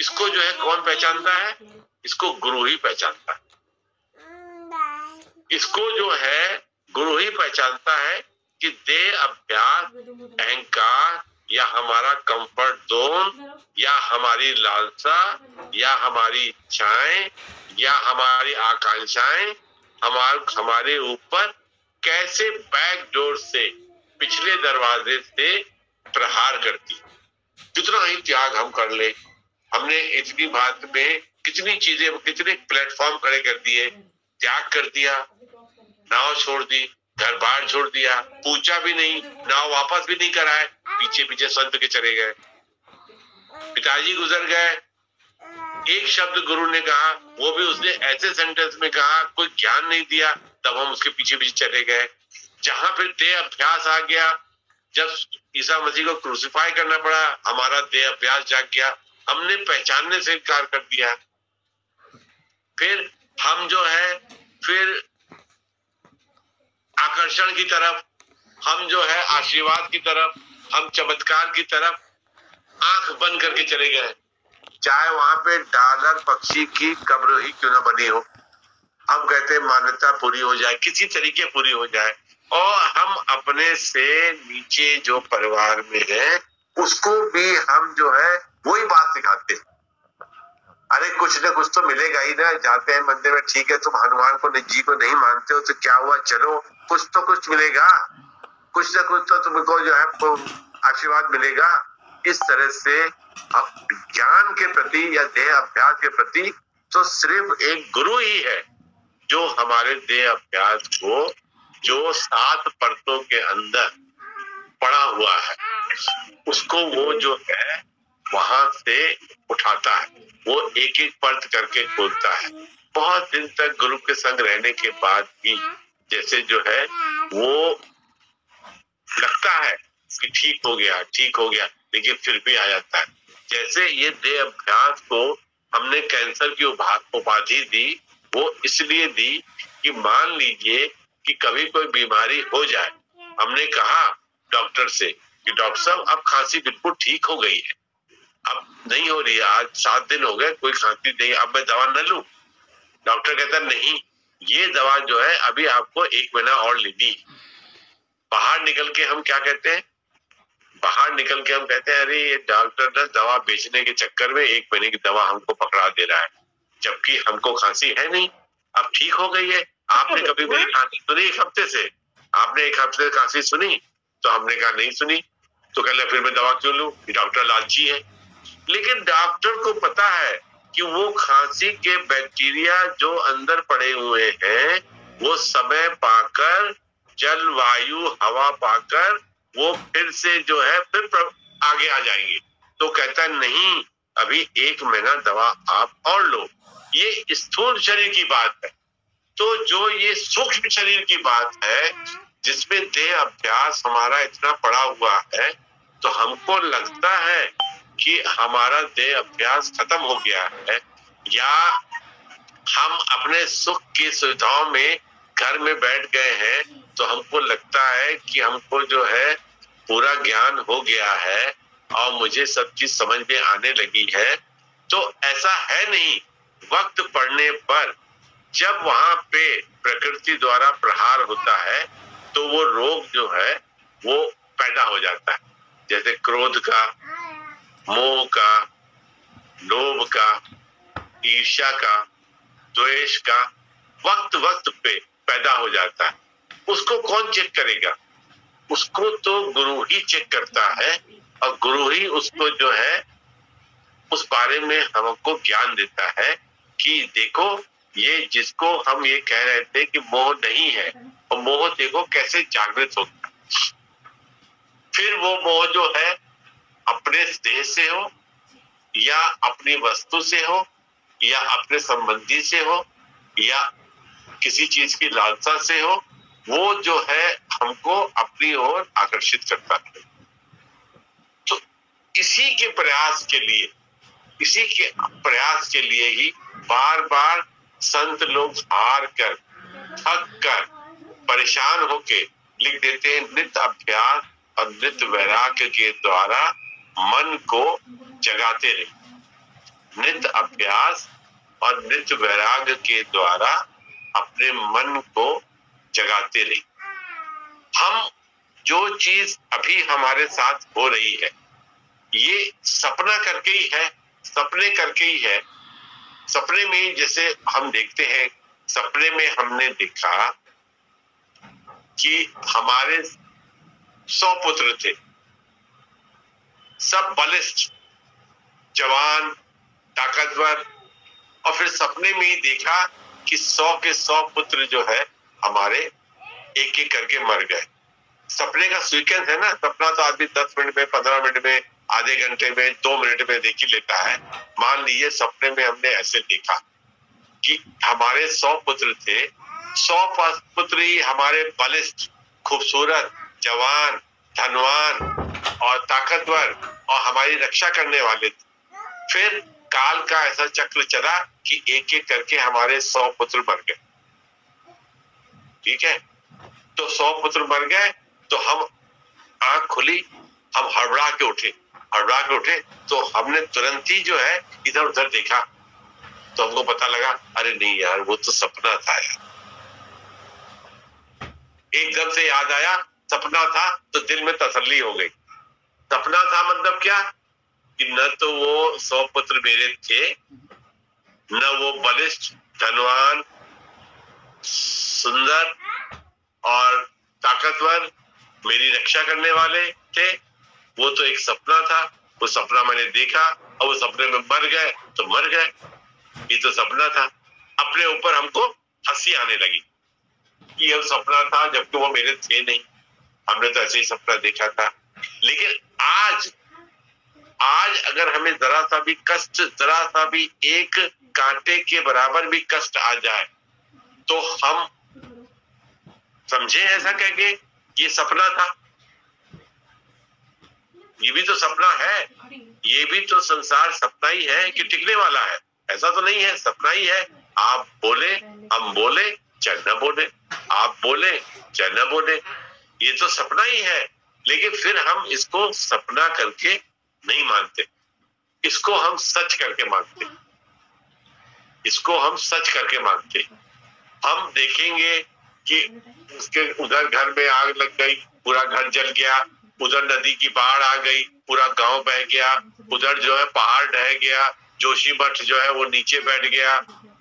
A: इसको जो है कौन पहचानता है? इसको गुरु ही पहचानता है। इसको जो है, गुरु ही पहचानता है कि दे अभ्यास, अहंकार, या हमारा कंफर्ट जोन या हमारी लालसा, या हमारी इच्छाएँ, या हमारी आकांक्षाएँ, हमार, हमारे ऊपर कैसे बैक डोर से, पिछले दरवाजे से प्रहार करती। कितना ही त्याग हम कर ले, हमने इतनी बात में कितनी चीज़ें, कितने प्लेटफॉर्म खड़े कर दिए त्याग कर दिया, नाव छोड़ दी, घर बार छोड़ दिया, पूछा भी नहीं, नाव वापस भी नहीं कराए, पीछे पीछे संत के चले गए। पिताजी गुजर गए। एक शब्द गुरु ने कहा, वो भी उसने ऐसे सेंटेंस में कहा, कोई ज्ञान नहीं दिया, तब हम उसके पीछे पीछे चले गए। जहाँ फिर देह अभ्यास आ गया, जब ईसा मसीह को क्रूसिफाई करना पड़ा, हमारा देह अभ्यास जाग गया, हमने पहचानने से इनकार कर दिया। फिर हम जो है, फिर आकर्षण की तरफ़, हम जो है, आशीर्वाद की तरफ़, हम चमत्कार की तरफ़ आँख बंद करके चले गए चाहे वहाँ पे डॉलर पक्षी की कब्र ही क्यों ना बनी हो। हम कहते मान्यता पूरी हो जाए, किसी तरीके पूरी हो जाए। और हम अपने से नीचे जो परिवार में है, उसको भी हम जो है, वही बात सिखाते अरे कुछ ना कुछ तो मिलेगा ही ना, जाते हैं मंदिर में, ठीक है, तुम हनुमान को जी को नहीं मानते हो तो क्या हुआ? चलो, कुछ तो कुछ मिलेगा। कुछ ना कुछ तो तुमको जो है आशीर्वाद मिलेगा। इस तरह से ज्ञान के प्रति या देह अभ्यास के प्रति तो सिर्फ़ एक गुरु ही है जो हमारे देह अभ्यास को, जो सात परतों के अंदर पड़ा हुआ है। उसको वो जो है वहाँ से उठाता है। वो एक एक परत करके खोलता है। बहुत दिन तक गुरु के संग रहने के बाद भी जैसे जो है, वो लगता है कि ठीक हो गया, ठीक हो गया, लेकिन फिर भी आ जाता है। जैसे ये देह अभ्यास को हमने कैंसर की उपाधि दी, वो इसलिए दी कि मान लीजिए कि कभी कोई बीमारी हो जाए। हमने कहा डॉक्टर से कि, डॉक्टर साहब, अब खांसी बिल्कुल ठीक हो गई है। अब नहीं हो रही है। आज सात दिन हो गए कोई खांसी नहीं। अब मैं दवा न लू। डॉक्टर कहता नहीं ये दवा जो है अभी आपको एक महीना और लेनी बाहर निकल के हम क्या कहते हैं? बाहर निकल के हम कहते हैं अरे ये डॉक्टर ना दवा बेचने के चक्कर में एक महीने की दवा हमको पकड़ा दे रहा है जबकि हमको खांसी है नहीं। अब ठीक हो गई है। आपने कभी मेरी खांसी सुनी एक हफ़्ते से? आपने एक हफ़्ते से खांसी सुनी? तो हमने कहा नहीं सुनी। तो कह फिर मैं दवा क्यों लू? डॉक्टर लालची है। लेकिन डॉक्टर को पता है कि वो खांसी के बैक्टीरिया जो अंदर पड़े हुए हैं, वो समय पाकर जल वायु हवा पाकर, वो फिर से जो है, फिर आगे आ जाएँगे। तो कहता नहीं, अभी एक महीना दवा आप और लो। ये स्थूल शरीर की बात है। तो जो ये सूक्ष्म शरीर की बात है, जिसमें देह अभ्यास हमारा इतना पड़ा हुआ है तो हमको लगता है कि हमारा देह अभ्यास खत्म हो गया है, या हम अपने सुख की सुविधाओं में घर में बैठ गए हैं तो हमको लगता है कि हमको जो है पूरा ज्ञान हो गया है और मुझे सब चीज़ समझ में आने लगी है। तो ऐसा है नहीं, वक्त पड़ने पर जब वहाँ पे प्रकृति द्वारा प्रहार होता है तो वो रोग जो है, वो पैदा हो जाता है। जैसे क्रोध का मोह का, लोभ का, ईर्ष्या का, द्वेष का वक्त वक्त पे पैदा हो जाता है। उसको कौन चेक करेगा? उसको तो गुरु ही चेक करता है और गुरु ही उसको जो है, उस बारे में हमको ज्ञान देता है कि देखो, ये जिसको हम ये कह रहे थे कि मोह नहीं है, और मोह देखो कैसे जागृत होता फिर वो मोह जो है अपने देह से हो, या अपनी वस्तु से हो, या अपने संबंधी से हो, या किसी चीज़ की लालसा से हो, वो जो है हमको अपनी ओर आकर्षित करता है। तो इसी के प्रयास के लिए, इसी के प्रयास के लिए ही बार बार संत लोग हार कर, थक कर, परेशान होके लिख देते हैं नित्य अभ्यास और नित्य वैराग्य के द्वारा मन को जगाते रहे। नित्य अभ्यास और नित्य वैराग्य के द्वारा अपने मन को जगाते रहे। हम जो चीज़ अभी हमारे साथ हो रही है, ये सपना करके ही है, सपने करके ही है। सपने में जैसे हम देखते हैं, सपने में हमने देखा कि हमारे सौ पुत्र थे। सब बलिष्ठ, जवान, ताकतवर, और फिर सपने में ही देखा कि सौ के सौ पुत्र जो है, हमारे एक एक करके मर गए। सपने का सीक्वेंस है ना, सपना तो आदमी दस मिनट में, पंद्रह मिनट में, आधे घंटे में, दो मिनट में देख ही लेता है। मान लीजिए सपने में हमने ऐसे देखा कि हमारे सौ पुत्र थे, सौ पुत्र ही हमारे बलिष्ठ, खूबसूरत, जवान धनवान और ताकतवर और हमारी रक्षा करने वाले थे। फिर काल का ऐसा चक्र चला कि एक एक करके हमारे सौ पुत्र मर गए। ठीक है? तो सौ पुत्र मर गए तो हम आँख खुली, हम हड़बड़ा के उठे। हड़बड़ा के उठे तो हमने तुरंत ही जो है इधर उधर देखा। तो हमको पता लगा, अरे नहीं यार, वो तो सपना था यार। एकदम से याद आया सपना था तो दिल में तसल्ली हो गई। सपना था मतलब क्या? कि न तो वो सौ पुत्र मेरे थे, न वो बलिष्ठ, धनवान, सुंदर और ताकतवर मेरी रक्षा करने वाले थे। वो तो एक सपना था, वो सपना मैंने देखा और वो सपने में मर गए तो मर गए। ये तो सपना था। अपने ऊपर हमको हँसी आने लगी कि यह सपना था जबकि वो मेरे थे नहीं। हमने तो ऐसे ही सपना देखा था। लेकिन आज आज अगर हमें जरा सा भी कष्ट, जरा सा भी एक कांटे के बराबर भी कष्ट आ जाए तो हम समझे ऐसा कह के ये सपना था। ये भी तो सपना है। ये भी तो संसार सपना ही है कि टिकने वाला है। ऐसा तो नहीं है, सपना ही है। आप बोले, हम बोले चाहे न बोले। आप बोले चाहे न बोले। ये तो सपना ही है, लेकिन फिर हम इसको सपना करके नहीं मानते। इसको हम सच करके मानते। इसको हम सच करके मानते। हम देखेंगे कि उसके उधर घर में आग लग गई, पूरा घर जल गया, उधर नदी की बाढ़ आ गई, पूरा गाँव बह गया, उधर जो है पहाड़ ढह गया, जोशी मठ जो है वो नीचे बैठ गया।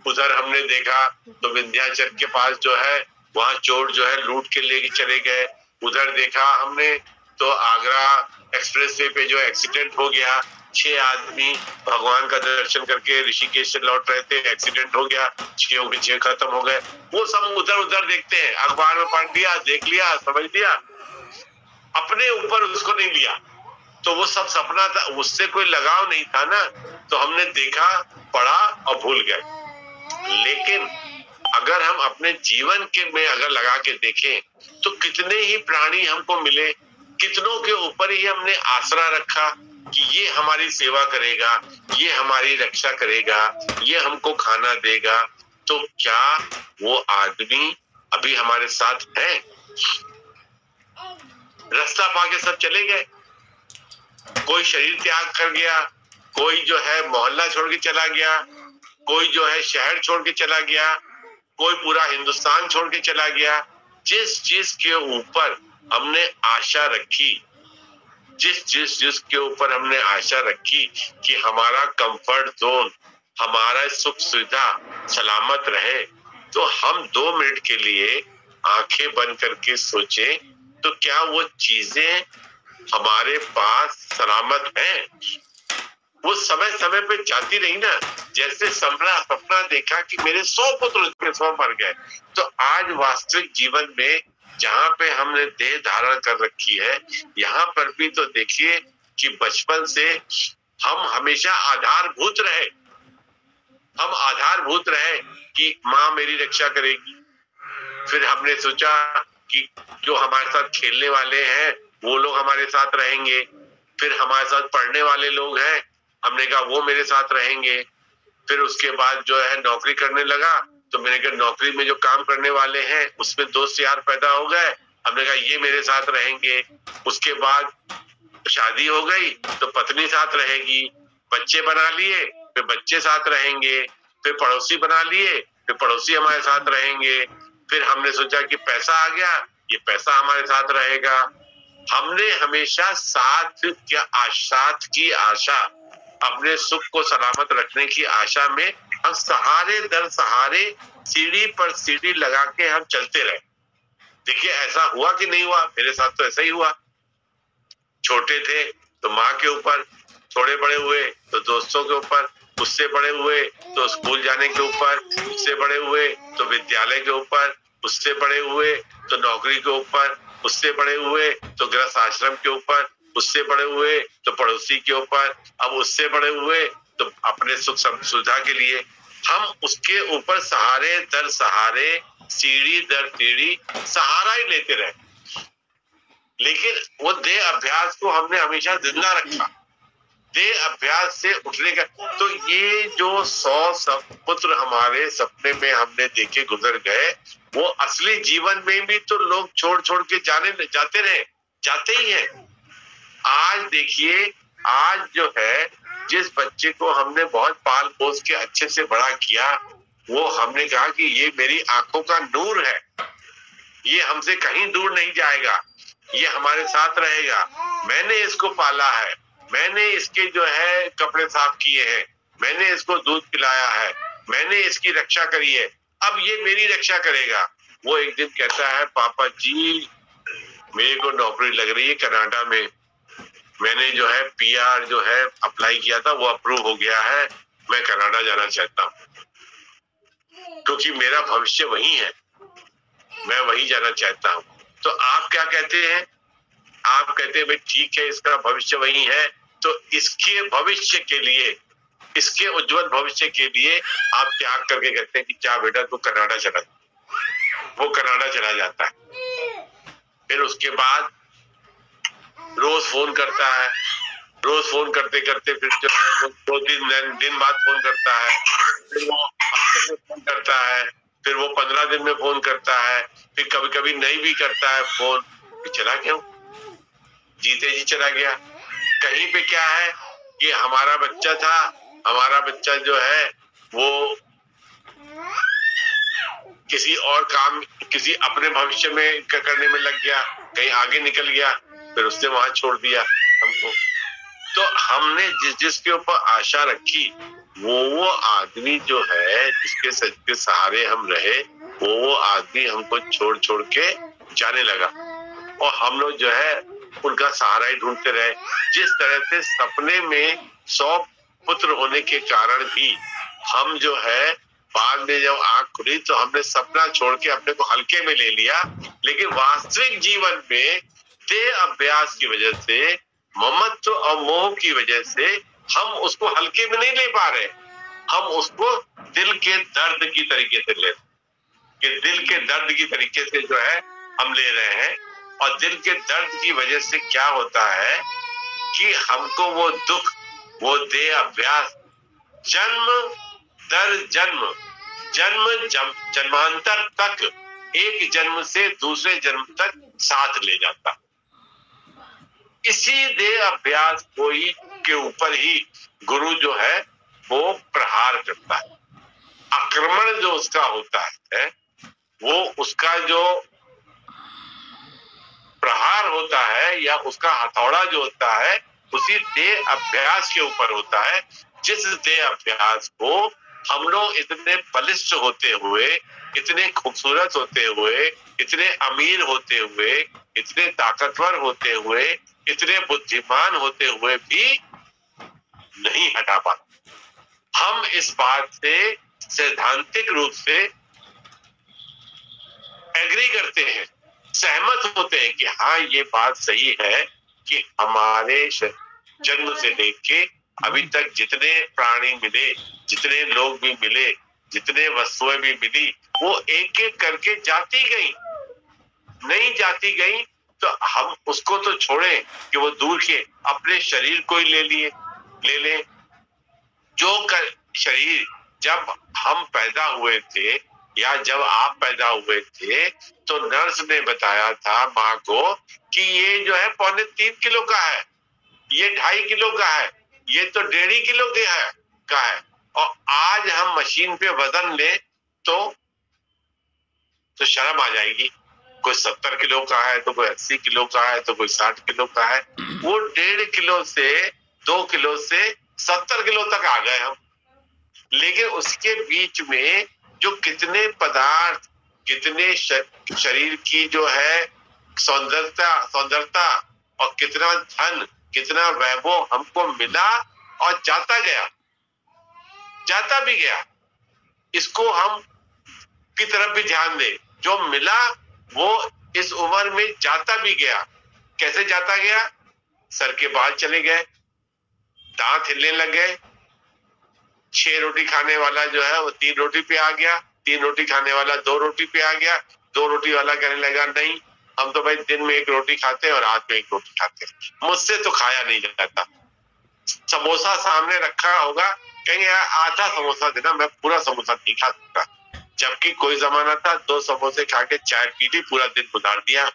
A: उधर हमने देखा तो विंध्याचल के पास जो है, वहाँ चोर जो है लूट के लेके चले गए। उधर देखा हमने तो आगरा एक्सप्रेस वे पे जो एक्सीडेंट हो गया, छह आदमी भगवान का दर्शन करके ऋषिकेश से लौट रहे थे, एक्सीडेंट हो गया, छह के छह खत्म हो गए। वो सब उधर उधर देखते हैं। अखबार में पढ़ लिया, देख लिया, समझ लिया। अपने ऊपर उसको नहीं लिया। तो वो सब सपना था, उससे कोई लगाव नहीं था ना। तो हमने देखा, पढ़ा और भूल गए। लेकिन अगर हम अपने जीवन के में अगर लगा के देखें तो कितने ही प्राणी हमको मिले, कितनों के ऊपर ही हमने आसरा रखा कि ये हमारी सेवा करेगा, ये हमारी रक्षा करेगा, ये हमको खाना देगा। तो क्या वो आदमी अभी हमारे साथ है? रास्ता पाके सब चले गए। कोई शरीर त्याग कर गया, कोई जो है मोहल्ला छोड़ के चला गया, कोई जो है शहर छोड़ के चला गया कोई पूरा हिंदुस्तान छोड़ के चला गया। जिस चीज़ के ऊपर हमने आशा रखी, जिस जिस जिस के ऊपर हमने आशा रखी कि हमारा कंफर्ट जोन हमारा सुख सुविधा सलामत रहे तो हम दो मिनट के लिए आँखें बंद करके सोचे तो क्या वो चीज़ें हमारे पास सलामत है? वो समय समय पे जाती रही ना, जैसे सपना सपना देखा कि मेरे सौ पुत्र सौ मर गए। तो आज वास्तविक जीवन में जहाँ पे हमने देह धारण कर रखी है, यहाँ पर भी तो देखिए कि बचपन से हम हमेशा आधारभूत रहे। हम आधारभूत रहे कि माँ मेरी रक्षा करेगी। फिर हमने सोचा कि जो हमारे साथ खेलने वाले हैं, वो लोग हमारे साथ रहेंगे। फिर हमारे साथ पढ़ने वाले लोग हैं हमने कहा, वो मेरे साथ रहेंगे। फिर उसके बाद जो है नौकरी करने लगा तो मैंने कहा, नौकरी में जो काम करने वाले हैं, उसमें दोस्त यार पैदा हो गए। हमने कहा, ये मेरे साथ रहेंगे। उसके बाद शादी हो गई तो पत्नी साथ रहेगी। बच्चे बना लिए, फिर बच्चे साथ रहेंगे। फिर पड़ोसी बना लिए, फिर पड़ोसी हमारे साथ रहेंगे। फिर हमने सोचा कि पैसा आ गया, ये पैसा हमारे साथ रहेगा। हमने हमेशा साथ क्या साथ की आशा। अपने सुख को सलामत रखने की आशा में हम सहारे दर सहारे सीढ़ी पर सीढ़ी लगा के हम चलते रहे। देखिए, ऐसा हुआ कि नहीं हुआ? मेरे साथ तो ऐसा ही हुआ। छोटे थे तो माँ के ऊपर, थोड़े बड़े हुए तो दोस्तों के ऊपर, उससे बड़े हुए तो स्कूल जाने के ऊपर, उससे बड़े हुए तो विद्यालय के ऊपर, उससे बड़े हुए तो नौकरी के ऊपर, उससे बड़े हुए तो गृह आश्रम के ऊपर उससे बड़े हुए तो पड़ोसी के ऊपर। अब उससे बड़े हुए तो अपने सुख सुविधा के लिए। हम उसके ऊपर सहारे दर सहारे, सीढ़ी दर सीढ़ी, सहारा ही लेते रहे। लेकिन वो देह अभ्यास को हमने हमेशा ज़िंदा रखा। देह अभ्यास से उठने का तो ये जो सौ सब पुत्र हमारे सपने में हमने देखे गुजर गए, वो असली जीवन में भी तो लोग छोड़ छोड़ के जाने, जाते रहे, जाते ही हैं। आज देखिए, आज जो है, जिस बच्चे को हमने बहुत पाल पोस के अच्छे से बड़ा किया, वो हमने कहा कि ये मेरी आँखों का नूर है। ये हमसे कहीं दूर नहीं जाएगा। ये हमारे साथ रहेगा। मैंने इसको पाला है। मैंने इसके जो है, कपड़े साफ़ किए हैं। मैंने इसको दूध पिलाया है। मैंने इसकी रक्षा करी है। अब ये मेरी रक्षा करेगा। वो एक दिन कहता है, पापा जी, मेरे को नौकरी लग रही है कनाडा में। मैंने जो है पीआर जो है अप्लाई किया था, वो अप्रूव हो गया है। मैं कनाडा जाना चाहता हूँ। क्योंकि मेरा भविष्य वही है। मैं वही जाना चाहता हूँ। तो आप क्या कहते हैं? आप कहते हैं, भाई, ठीक है, इसका भविष्य वही है। तो इसके भविष्य के लिए, इसके उज्जवल भविष्य के लिए आप त्याग करके कहते हैं कि क्या बेटा, तू कनाडा चला वो कनाडा चला जाता है। फिर उसके बाद रोज फ़ोन करता है। रोज फ़ोन करते करते फिर जो है दो तीन दिन दिन बाद फ़ोन करता है। फिर वो हफ़्ते में फ़ोन करता है। फिर वो पंद्रह दिन में फ़ोन करता है। फिर कभी कभी नहीं भी करता है फ़ोन। चला क्यों जीते जी चला गया। कहीं पे क्या है कि हमारा बच्चा था, हमारा बच्चा जो है, वो किसी और काम, किसी अपने भविष्य में करने में लग गया, कहीं आगे निकल गया। फिर उसने वहाँ छोड़ दिया हमको। तो हमने जिस जिसके ऊपर आशा रखी, वो वो आदमी जो है, जिसके सच के सहारे हम रहे, वो वो आदमी हमको छोड़ छोड़ के जाने लगा। और हम लोग जो है, उनका सहारा ही ढूंढते रहे। जिस तरह से सपने में सौ पुत्र होने के कारण भी हम जो है, बाद में जब आँख खुली तो हमने सपना छोड़ के अपने को हल्के में ले लिया। लेकिन वास्तविक जीवन में देह अभ्यास की वजह से, ममत्व और मोह की वजह से हम उसको हल्के में नहीं ले पा रहे। हम उसको दिल के दर्द की तरीके से ले कि दिल के दर्द की तरीके से जो है हम ले रहे हैं। और दिल के दर्द की वजह से क्या होता है कि हमको वो दुख, वो देह अभ्यास, जन्म दर जन्म जन्म जन्मांतर तक, एक जन्म से दूसरे जन्म तक साथ ले जाता। इसी देह अभ्यास को ही के ऊपर ही गुरु जो है, वो प्रहार करता है। आक्रमण जो उसका होता है, वो उसका जो प्रहार होता है या उसका हथौड़ा जो होता है, उसी देह अभ्यास के ऊपर होता है। जिस देह अभ्यास को हम लोग इतने बलिष्ठ होते हुए, इतने खूबसूरत होते हुए, इतने अमीर होते हुए, इतने ताकतवर होते हुए, इतने बुद्धिमान होते हुए भी नहीं हटा पाते। हम इस बात से सैद्धांतिक रूप से एग्री करते हैं, सहमत होते हैं कि हाँ ये बात सही है कि हमारे जन्म से देख के अभी तक जितने प्राणी मिले जितने लोग भी मिले जितने वस्तुएँ भी मिली वो एक एक करके जाती गई। नहीं जाती गई तो हम उसको तो छोड़े कि वो दूर के अपने शरीर को ही ले लिए ले ले। जो कर, शरीर जब हम पैदा हुए थे या जब आप पैदा हुए थे तो नर्स ने बताया था माँ को कि ये जो है पौने तीन किलो का है ये ढाई किलो का है। ये तो डेढ़ किलो के है, का है। और आज हम मशीन पे वज़न ले तो तो शर्म आ जाएगी। कोई सत्तर किलो का है तो कोई अस्सी किलो का है तो कोई साठ किलो का है। वो डेढ़ किलो से, दो किलो से सत्तर किलो तक आ गए हम। लेकिन उसके बीच में जो कितने पदार्थ, कितने शरीर की जो है सौंदर्यता सौंदर्यता और कितना धन कितना वैभव हमको मिला और जाता गया। जाता भी गया। इसको हम की तरफ़ भी ध्यान दे। जो मिला, वो इस उम्र में जाता भी गया। कैसे जाता गया? सर के बाल चले गए, दांत हिलने लग गए। छह रोटी खाने वाला जो है, वो तीन रोटी पे आ गया, तीन रोटी खाने वाला दो रोटी पे आ गया, दो रोटी वाला कहने लगा, नहीं हम तो भाई दिन में एक रोटी खाते हैं और रात में एक रोटी खाते हैं। मुझसे तो खाया नहीं जाता। समोसा सामने रखा होगा, कहेंगे, यार, आधा समोसा देना, मैं पूरा समोसा नहीं खा सकता। जबकि कोई जमाना था, दो समोसे खा के चाय पी ली, पूरा दिन गुजार दिया।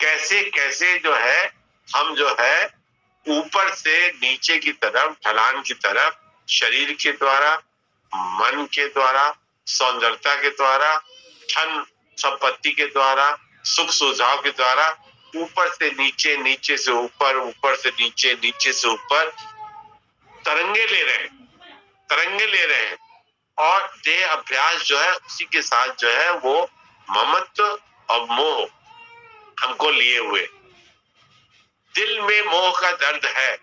A: कैसे कैसे जो है, हम जो है, ऊपर से नीचे की तरफ़, ढलान की तरफ़, शरीर के द्वारा, मन के द्वारा, सौंदर्यता के द्वारा, धन संपत्ति के द्वारा, सुख सुझाव के द्वारा, ऊपर से नीचे नीचे से ऊपर ऊपर से नीचे नीचे से ऊपर, तरंगे ले रहे हैं, तरंगे ले रहे हैं। और देह अभ्यास जो है, उसी के साथ जो है, वो ममत्व और मोह हमको लिए हुए। दिल में मोह का दर्द है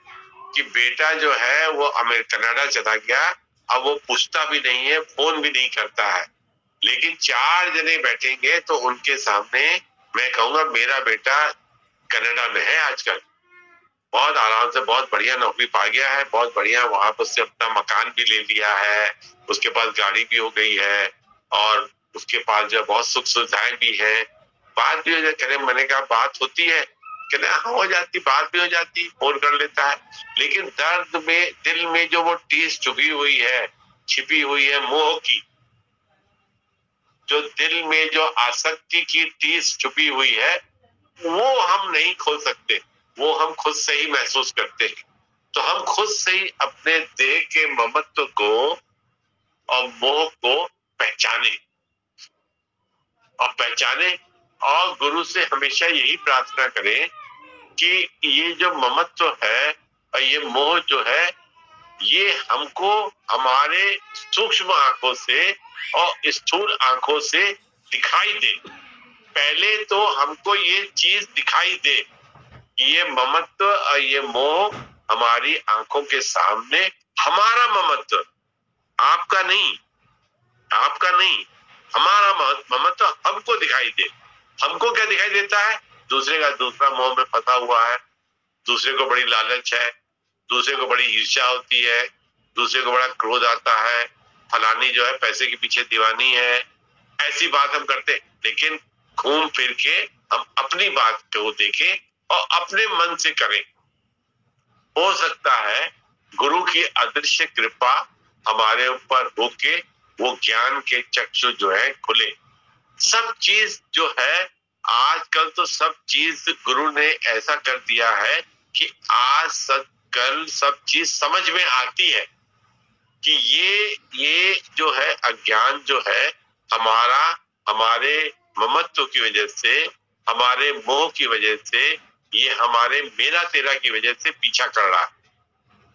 A: कि बेटा जो है, वो अमेरिका, कनाडा चला गया, अब वो पूछता भी नहीं है, फ़ोन भी नहीं करता है। लेकिन चार जने बैठेंगे तो उनके सामने मैं कहूँगा, मेरा बेटा कनाडा में है आजकल। बहुत आराम से बहुत बढ़िया नौकरी पा गया है, बहुत बढ़िया वहाँ पर से अपना मकान भी ले लिया है, उसके पास गाड़ी भी हो गई है, और उसके पास जो बहुत सुख सुविधाएँ भी है। बात भी हो जाए कहने मैंने कहा, बात होती है। कहने हाँ हो जाती, बात भी हो जाती, फ़ोन कर लेता है। लेकिन दर्द में, दिल में जो वो टीस चुभी हुई है, छिपी हुई है, मोह की जो दिल में जो आसक्ति की टीस छुपी हुई है, वो हम नहीं खोल सकते। वो हम खुद से ही महसूस करते हैं। तो हम खुद से ही अपने देह के ममत्व को और मोह को पहचाने। और पहचाने और गुरु से हमेशा यही प्रार्थना करें कि ये जो ममत्व है और ये मोह जो है ये हमको हमारे सूक्ष्म आँखों से और स्थूल आँखों से दिखाई दे। पहले तो हमको ये चीज़ दिखाई दे कि ये ममत्व और ये मोह हमारी आँखों के सामने, हमारा ममत्व, आपका नहीं आपका नहीं, हमारा ममत्व हमको दिखाई दे। हमको क्या दिखाई देता है? दूसरे का दूसरा मोह में फंसा हुआ है, दूसरे को बड़ी लालच है दूसरे को बड़ी ईर्ष्या होती है, दूसरे को बड़ा क्रोध आता है, फलानी जो है पैसे के पीछे दीवानी है, ऐसी बात हम करते लेकिन घूम फिर के हम अपनी बात को देखें और अपने मन से करें। हो सकता है गुरु की अदृश्य कृपा हमारे ऊपर होके वो ज्ञान के चक्षु जो है खुले। सब चीज़ जो है, आजकल तो सब चीज़ गुरु ने ऐसा कर दिया है कि आज सब कल सब चीज़ समझ में आती है कि ये ये जो है, अज्ञान जो है, हमारा, हमारे ममत्व की वजह से, हमारे मोह की वजह से, ये हमारे मेरा तेरा की वजह से पीछा कर रहा है।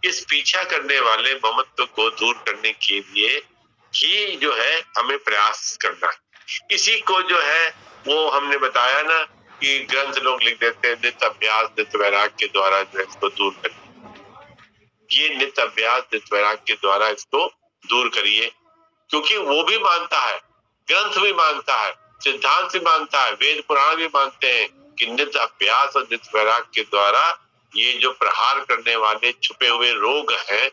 A: इस पीछा करने वाले ममत्व को दूर करने के लिए ही जो है, हमें प्रयास करना है। इसी को जो है, वो हमने बताया ना कि ग्रंथ लोग लिख देते हैं, नित्य अभ्यास, नित्य वैराग के द्वारा जो है, इसको दूर करना ये नित्य अभ्यास नित्य वैराग के द्वारा इसको दूर करिए। क्योंकि वो भी मानता है, ग्रंथ भी मानता है, सिद्धांत भी मानता है, वेद पुराण भी मानते हैं कि नित्य अभ्यास और नित्य वैराग के द्वारा ये जो प्रहार करने वाले छुपे हुए रोग हैं,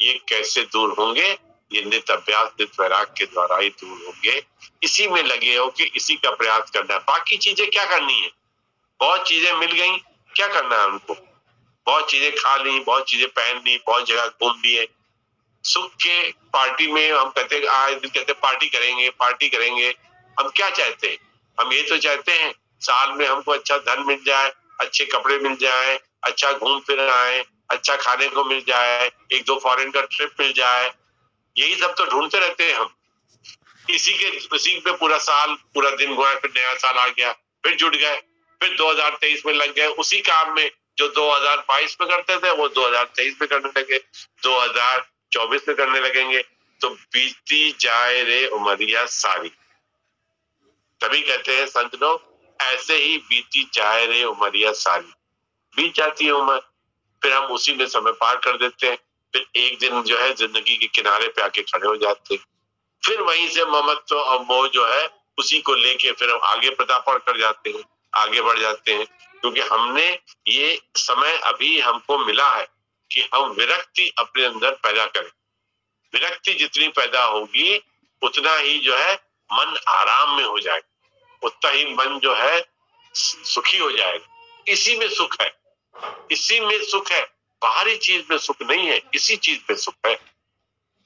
A: ये कैसे दूर होंगे? ये नित्य अभ्यास, नित्य वैराग के द्वारा ही दूर होंगे। इसी में लगे हो कि इसी का प्रयास करना है। बाकी चीज़ें क्या करनी है? बहुत चीज़ें मिल गई। क्या करना है उनको बहुत चीज़ें खा ली, बहुत चीज़ें पहन ली, बहुत जगह घूम लिए। सुख के पार्टी में हम कहते आज दिन कहते पार्टी करेंगे पार्टी करेंगे। हम क्या चाहते हैं? हम ये तो चाहते हैं, साल में हमको अच्छा धन मिल जाए, अच्छे कपड़े मिल जाए अच्छा घूम फिर आए अच्छा खाने को मिल जाए, एक दो फॉरेन का ट्रिप मिल जाए। यही सब तो ढूंढते रहते हैं हम। इसी के, इसी पे पूरा साल, पूरा दिन गया फिर नया साल आ गया, फिर जुट गए, फिर 2023 में लग गए, उसी काम में जो 2022 में करते थे, वो 2023 में करने लगे 2024 में करने लगेंगे। तो बीती जाए रे उमरिया सारी। तभी कहते हैं, संत लोग, ऐसे ही बीती जाए रे उमरिया सारी। बीत जाती है उम्र, फिर हम उसी में समय पार कर देते हैं। फिर एक दिन जो है, ज़िंदगी के किनारे पे आके खड़े हो जाते हैं। फिर वहीं से ममत्व और मोह जो है, उसी को लेके फिर हम आगे पदार्पण कर जाते हैं। आगे बढ़ जाते हैं। क्योंकि हमने ये समय अभी हमको मिला है कि हम विरक्ति अपने अंदर पैदा करें। विरक्ति जितनी पैदा होगी, उतना ही जो है मन आराम में हो जाएगा। उतना ही मन जो है सुखी हो जाएगा। इसी में सुख है। इसी में सुख है। बाहरी चीज़ में सुख नहीं है। इसी चीज़ में सुख है।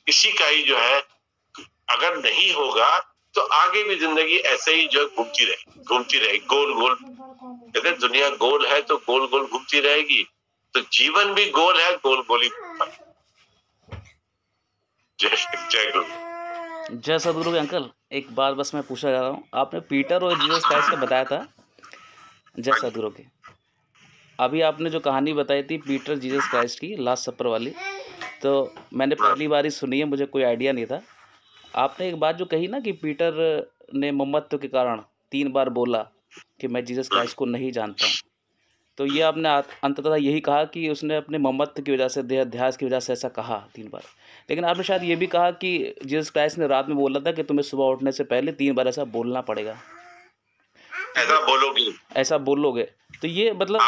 A: इसी का ही जो है, अगर नहीं होगा तो आगे भी ज़िंदगी ऐसे ही जो घूमती रहे घूमती रहे, गोल गोल। कहते दुनिया गोल है तो गोल गोल घूमती रहेगी तो जीवन भी गोल है, गोल गोल ही जय गुरु।
B: जय सदगुरु के अंकल, एक बात बस मैं पूछा जा रहा हूँ, आपने पीटर और जीसस क्राइस्ट का बताया था? जय सदगुरु के। अभी आपने जो कहानी बताई थी पीटर, जीसस क्राइस्ट की, लास्ट सपर वाली तो मैंने पहली बार ही सुनी है, मुझे कोई आइडिया नहीं था। आपने एक बात जो कही ना कि पीटर ने ममत्व के कारण तीन बार बोला कि मैं जीसस क्राइस्ट को नहीं जानता हूँ। तो ये आपने अंततः यही कहा कि उसने अपने ममत्व की वजह से देहाध्यास की वजह से ऐसा कहा तीन बार। लेकिन आपने शायद ये भी कहा कि जीसस क्राइस्ट ने रात में बोला था कि तुम्हें सुबह उठने से पहले तीन बार ऐसा बोलना पड़ेगा।
A: ऐसा बोलोगे?
B: ऐसा बोलोगे। तो ये मतलब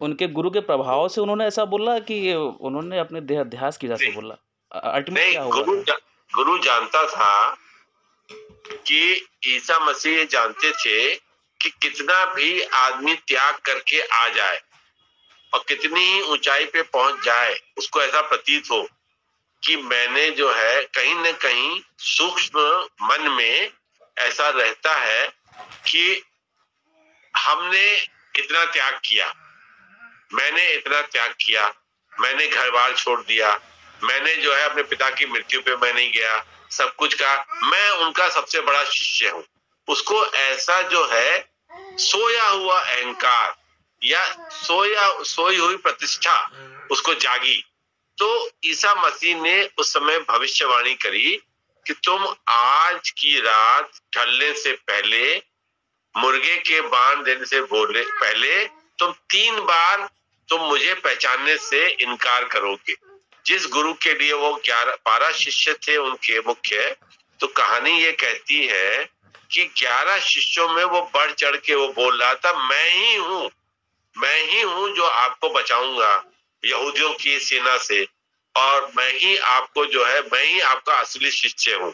B: उनके गुरु के प्रभाव से उन्होंने ऐसा बोला कि उन्होंने अपने देहाध्यास की वजह से बोला।
A: अल्टीमेट क्या होगा गुरु जानता था कि ईसा मसीह जानते थे कि कितना भी आदमी त्याग करके आ जाए और कितनी ही ऊंचाई पे पहुँच जाए, उसको ऐसा प्रतीत हो कि मैंने जो है कहीं न कहीं सूक्ष्म मन में ऐसा रहता है कि हमने इतना त्याग किया, मैंने इतना त्याग किया, मैंने घर बार छोड़ दिया मैंने जो है अपने पिता की मृत्यु पे मैं नहीं गया, सब कुछ कहा। मैं उनका सबसे बड़ा शिष्य हूँ। उसको ऐसा जो है, सोया हुआ अहंकार या सोया, सोई हुई प्रतिष्ठा उसको जागी। तो ईसा मसीह ने उस समय भविष्यवाणी करी कि तुम आज की रात ढलने से पहले, मुर्गे के बाँध देने से बोले, पहले तुम तीन बार तुम मुझे पहचानने से इनकार करोगे। जिस गुरु के लिए वो ग्यारह, बारह शिष्य थे उनके मुख्य तो कहानी ये कहती है कि ग्यारह शिष्यों में वो बढ़ चढ़ के वो बोल रहा था, मैं ही हूँ, मैं ही हूँ जो आपको बचाऊँगा यहूदियों की सेना से, और मैं ही आपको जो है, मैं ही आपका असली शिष्य हूँ।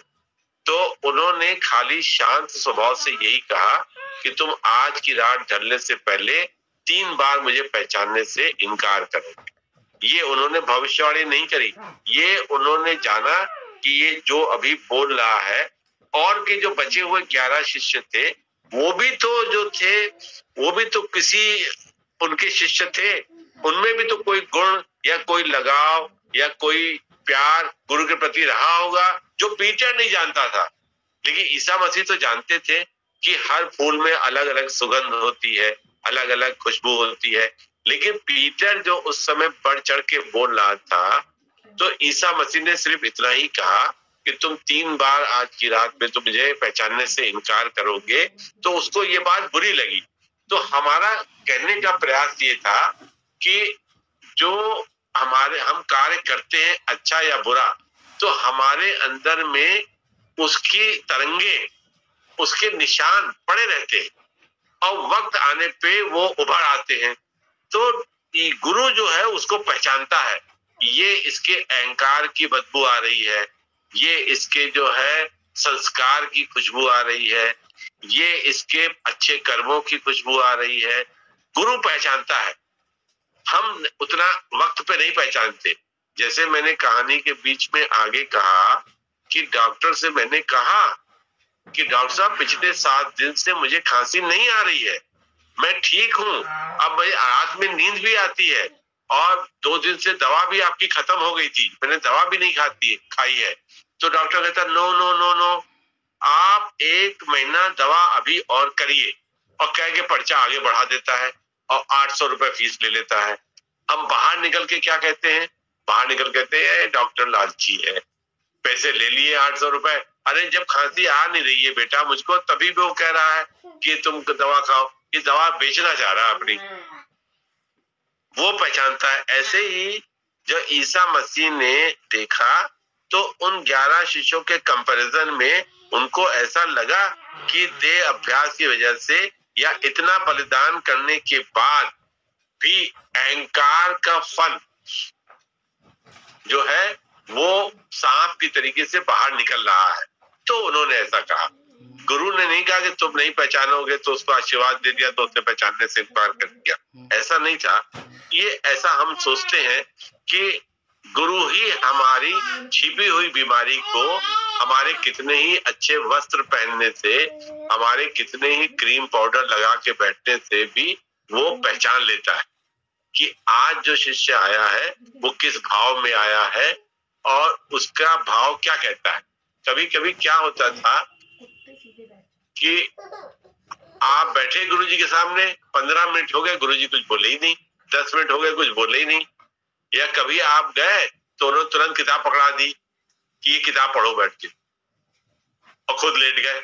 A: तो उन्होंने खाली शांत स्वभाव से यही कहा कि तुम आज की रात ढलने से पहले तीन बार मुझे पहचानने से इनकार करोगे ये उन्होंने भविष्यवाणी नहीं करी। ये उन्होंने जाना कि ये जो अभी बोल रहा है, और के जो बचे हुए ग्यारह शिष्य थे, वो भी तो जो थे, वो भी तो किसी उनके शिष्य थे। उनमें भी तो कोई गुण या कोई लगाव या कोई प्यार गुरु के प्रति रहा होगा, जो पीटर नहीं जानता था। लेकिन ईसा मसीह तो जानते थे कि हर फूल में अलग अलग सुगंध होती है अलग अलग खुशबू होती है। लेकिन पीटर जो उस समय बढ़ चढ़ के बोल रहा था तो ईसा मसीह ने सिर्फ़ इतना ही कहा कि तुम तीन बार आज की रात में तुम मुझे पहचानने से इनकार करोगे तो उसको ये बात बुरी लगी। तो हमारा कहने का प्रयास ये था कि जो हमारे हम कार्य करते हैं अच्छा या बुरा तो हमारे अंदर में उसकी तरंगे उसके निशान पड़े रहते हैं और वक्त आने पे वो उभर आते हैं। तो गुरु जो है उसको पहचानता है ये इसके अहंकार की बदबू आ रही है, ये इसके जो है संस्कार की खुशबू आ रही है, ये इसके अच्छे कर्मों की खुशबू आ रही है। गुरु पहचानता है। हम उतना वक्त पे नहीं पहचानते। जैसे मैंने कहानी के बीच में आगे कहा कि डॉक्टर से मैंने कहा कि डॉक्टर साहब, पिछले सात दिन से मुझे खांसी नहीं आ रही है। मैं ठीक हूँ। अब भाई रात में नींद भी आती है और दो दिन से दवा भी आपकी खत्म हो गई थी। मैंने दवा भी नहीं खाती, खाई है। तो डॉक्टर कहता, नो नो नो नो, आप एक महीना दवा अभी और करिए। और कह के पर्चा आगे बढ़ा देता है और आठ सौ रुपए फ़ीस ले लेता है। हम बाहर निकल के क्या कहते हैं? बाहर निकल कहते हैं डॉक्टर लालची है। पैसे ले लिए आठ सौ रुपए। अरे, जब खांसी आ नहीं रही है बेटा मुझको, तभी भी वो कह रहा है कि तुम दवा खाओ। ये दवा बेचना चाह रहा है अपनी। वो पहचानता है। ऐसे ही जो ईसा मसीह ने देखा तो उन ग्यारह शिष्यों के कंपैरिजन में उनको ऐसा लगा कि देह अभ्यास की वजह से या इतना बलिदान करने के बाद भी अहंकार का फल जो है वो सांप की तरीके से बाहर निकल रहा है। तो उन्होंने ऐसा कहा। गुरु ने नहीं कहा कि तुम नहीं पहचानोगे तो उसको आशीर्वाद दे दिया तो उसने पहचानने से इनकार कर दिया। ऐसा नहीं था। ये ऐसा हम सोचते हैं कि गुरु ही हमारी छिपी हुई बीमारी को हमारे कितने ही अच्छे वस्त्र पहनने से हमारे कितने ही क्रीम पाउडर लगा के बैठने से भी वो पहचान लेता है कि आज जो शिष्य आया है वो किस भाव में आया है और उसका भाव क्या कहता है। कभी कभी क्या होता था कि आप बैठे गुरु जी के सामने, पंद्रह मिनट हो गए गुरु जी कुछ बोले ही नहीं, दस मिनट हो गए, कुछ बोले ही नहीं। या कभी आप गए तो उन्होंने तुरंत किताब पकड़ा दी कि ये किताब पढ़ो बैठ के, और खुद लेट गए।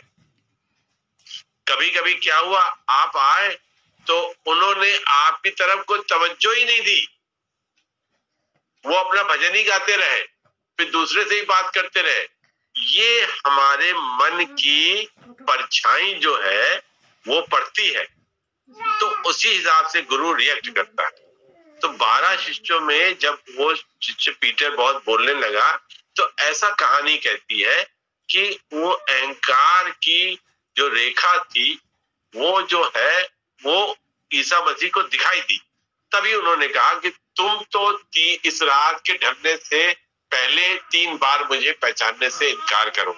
A: कभी कभी क्या हुआ, आप आए तो उन्होंने आपकी तरफ़ कोई तवज्जो ही नहीं दी। वो अपना भजन ही गाते रहे, फिर दूसरे से ही बात करते रहे। ये हमारे मन की परछाई जो है, वो पड़ती है। तो उसी हिसाब से गुरु रिएक्ट करता है। तो बारह शिष्यों में जब वो शिष्य पीटर बहुत बोलने लगा तो ऐसा कहानी कहती है कि वो अहंकार की जो रेखा थी, वो जो है, वो ईसा मसीह को दिखाई दी। तभी उन्होंने कहा कि तुम तो इस रात के ढलने से पहले तीन बार मुझे पहचानने से इनकार करो।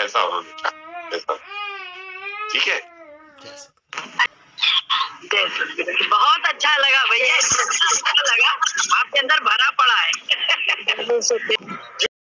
A: ऐसा उन्होंने कहा। ऐसा। ठीक है?
C: बहुत अच्छा लगा भैया। अच्छा लगा। आपके अंदर भरा पड़ा है।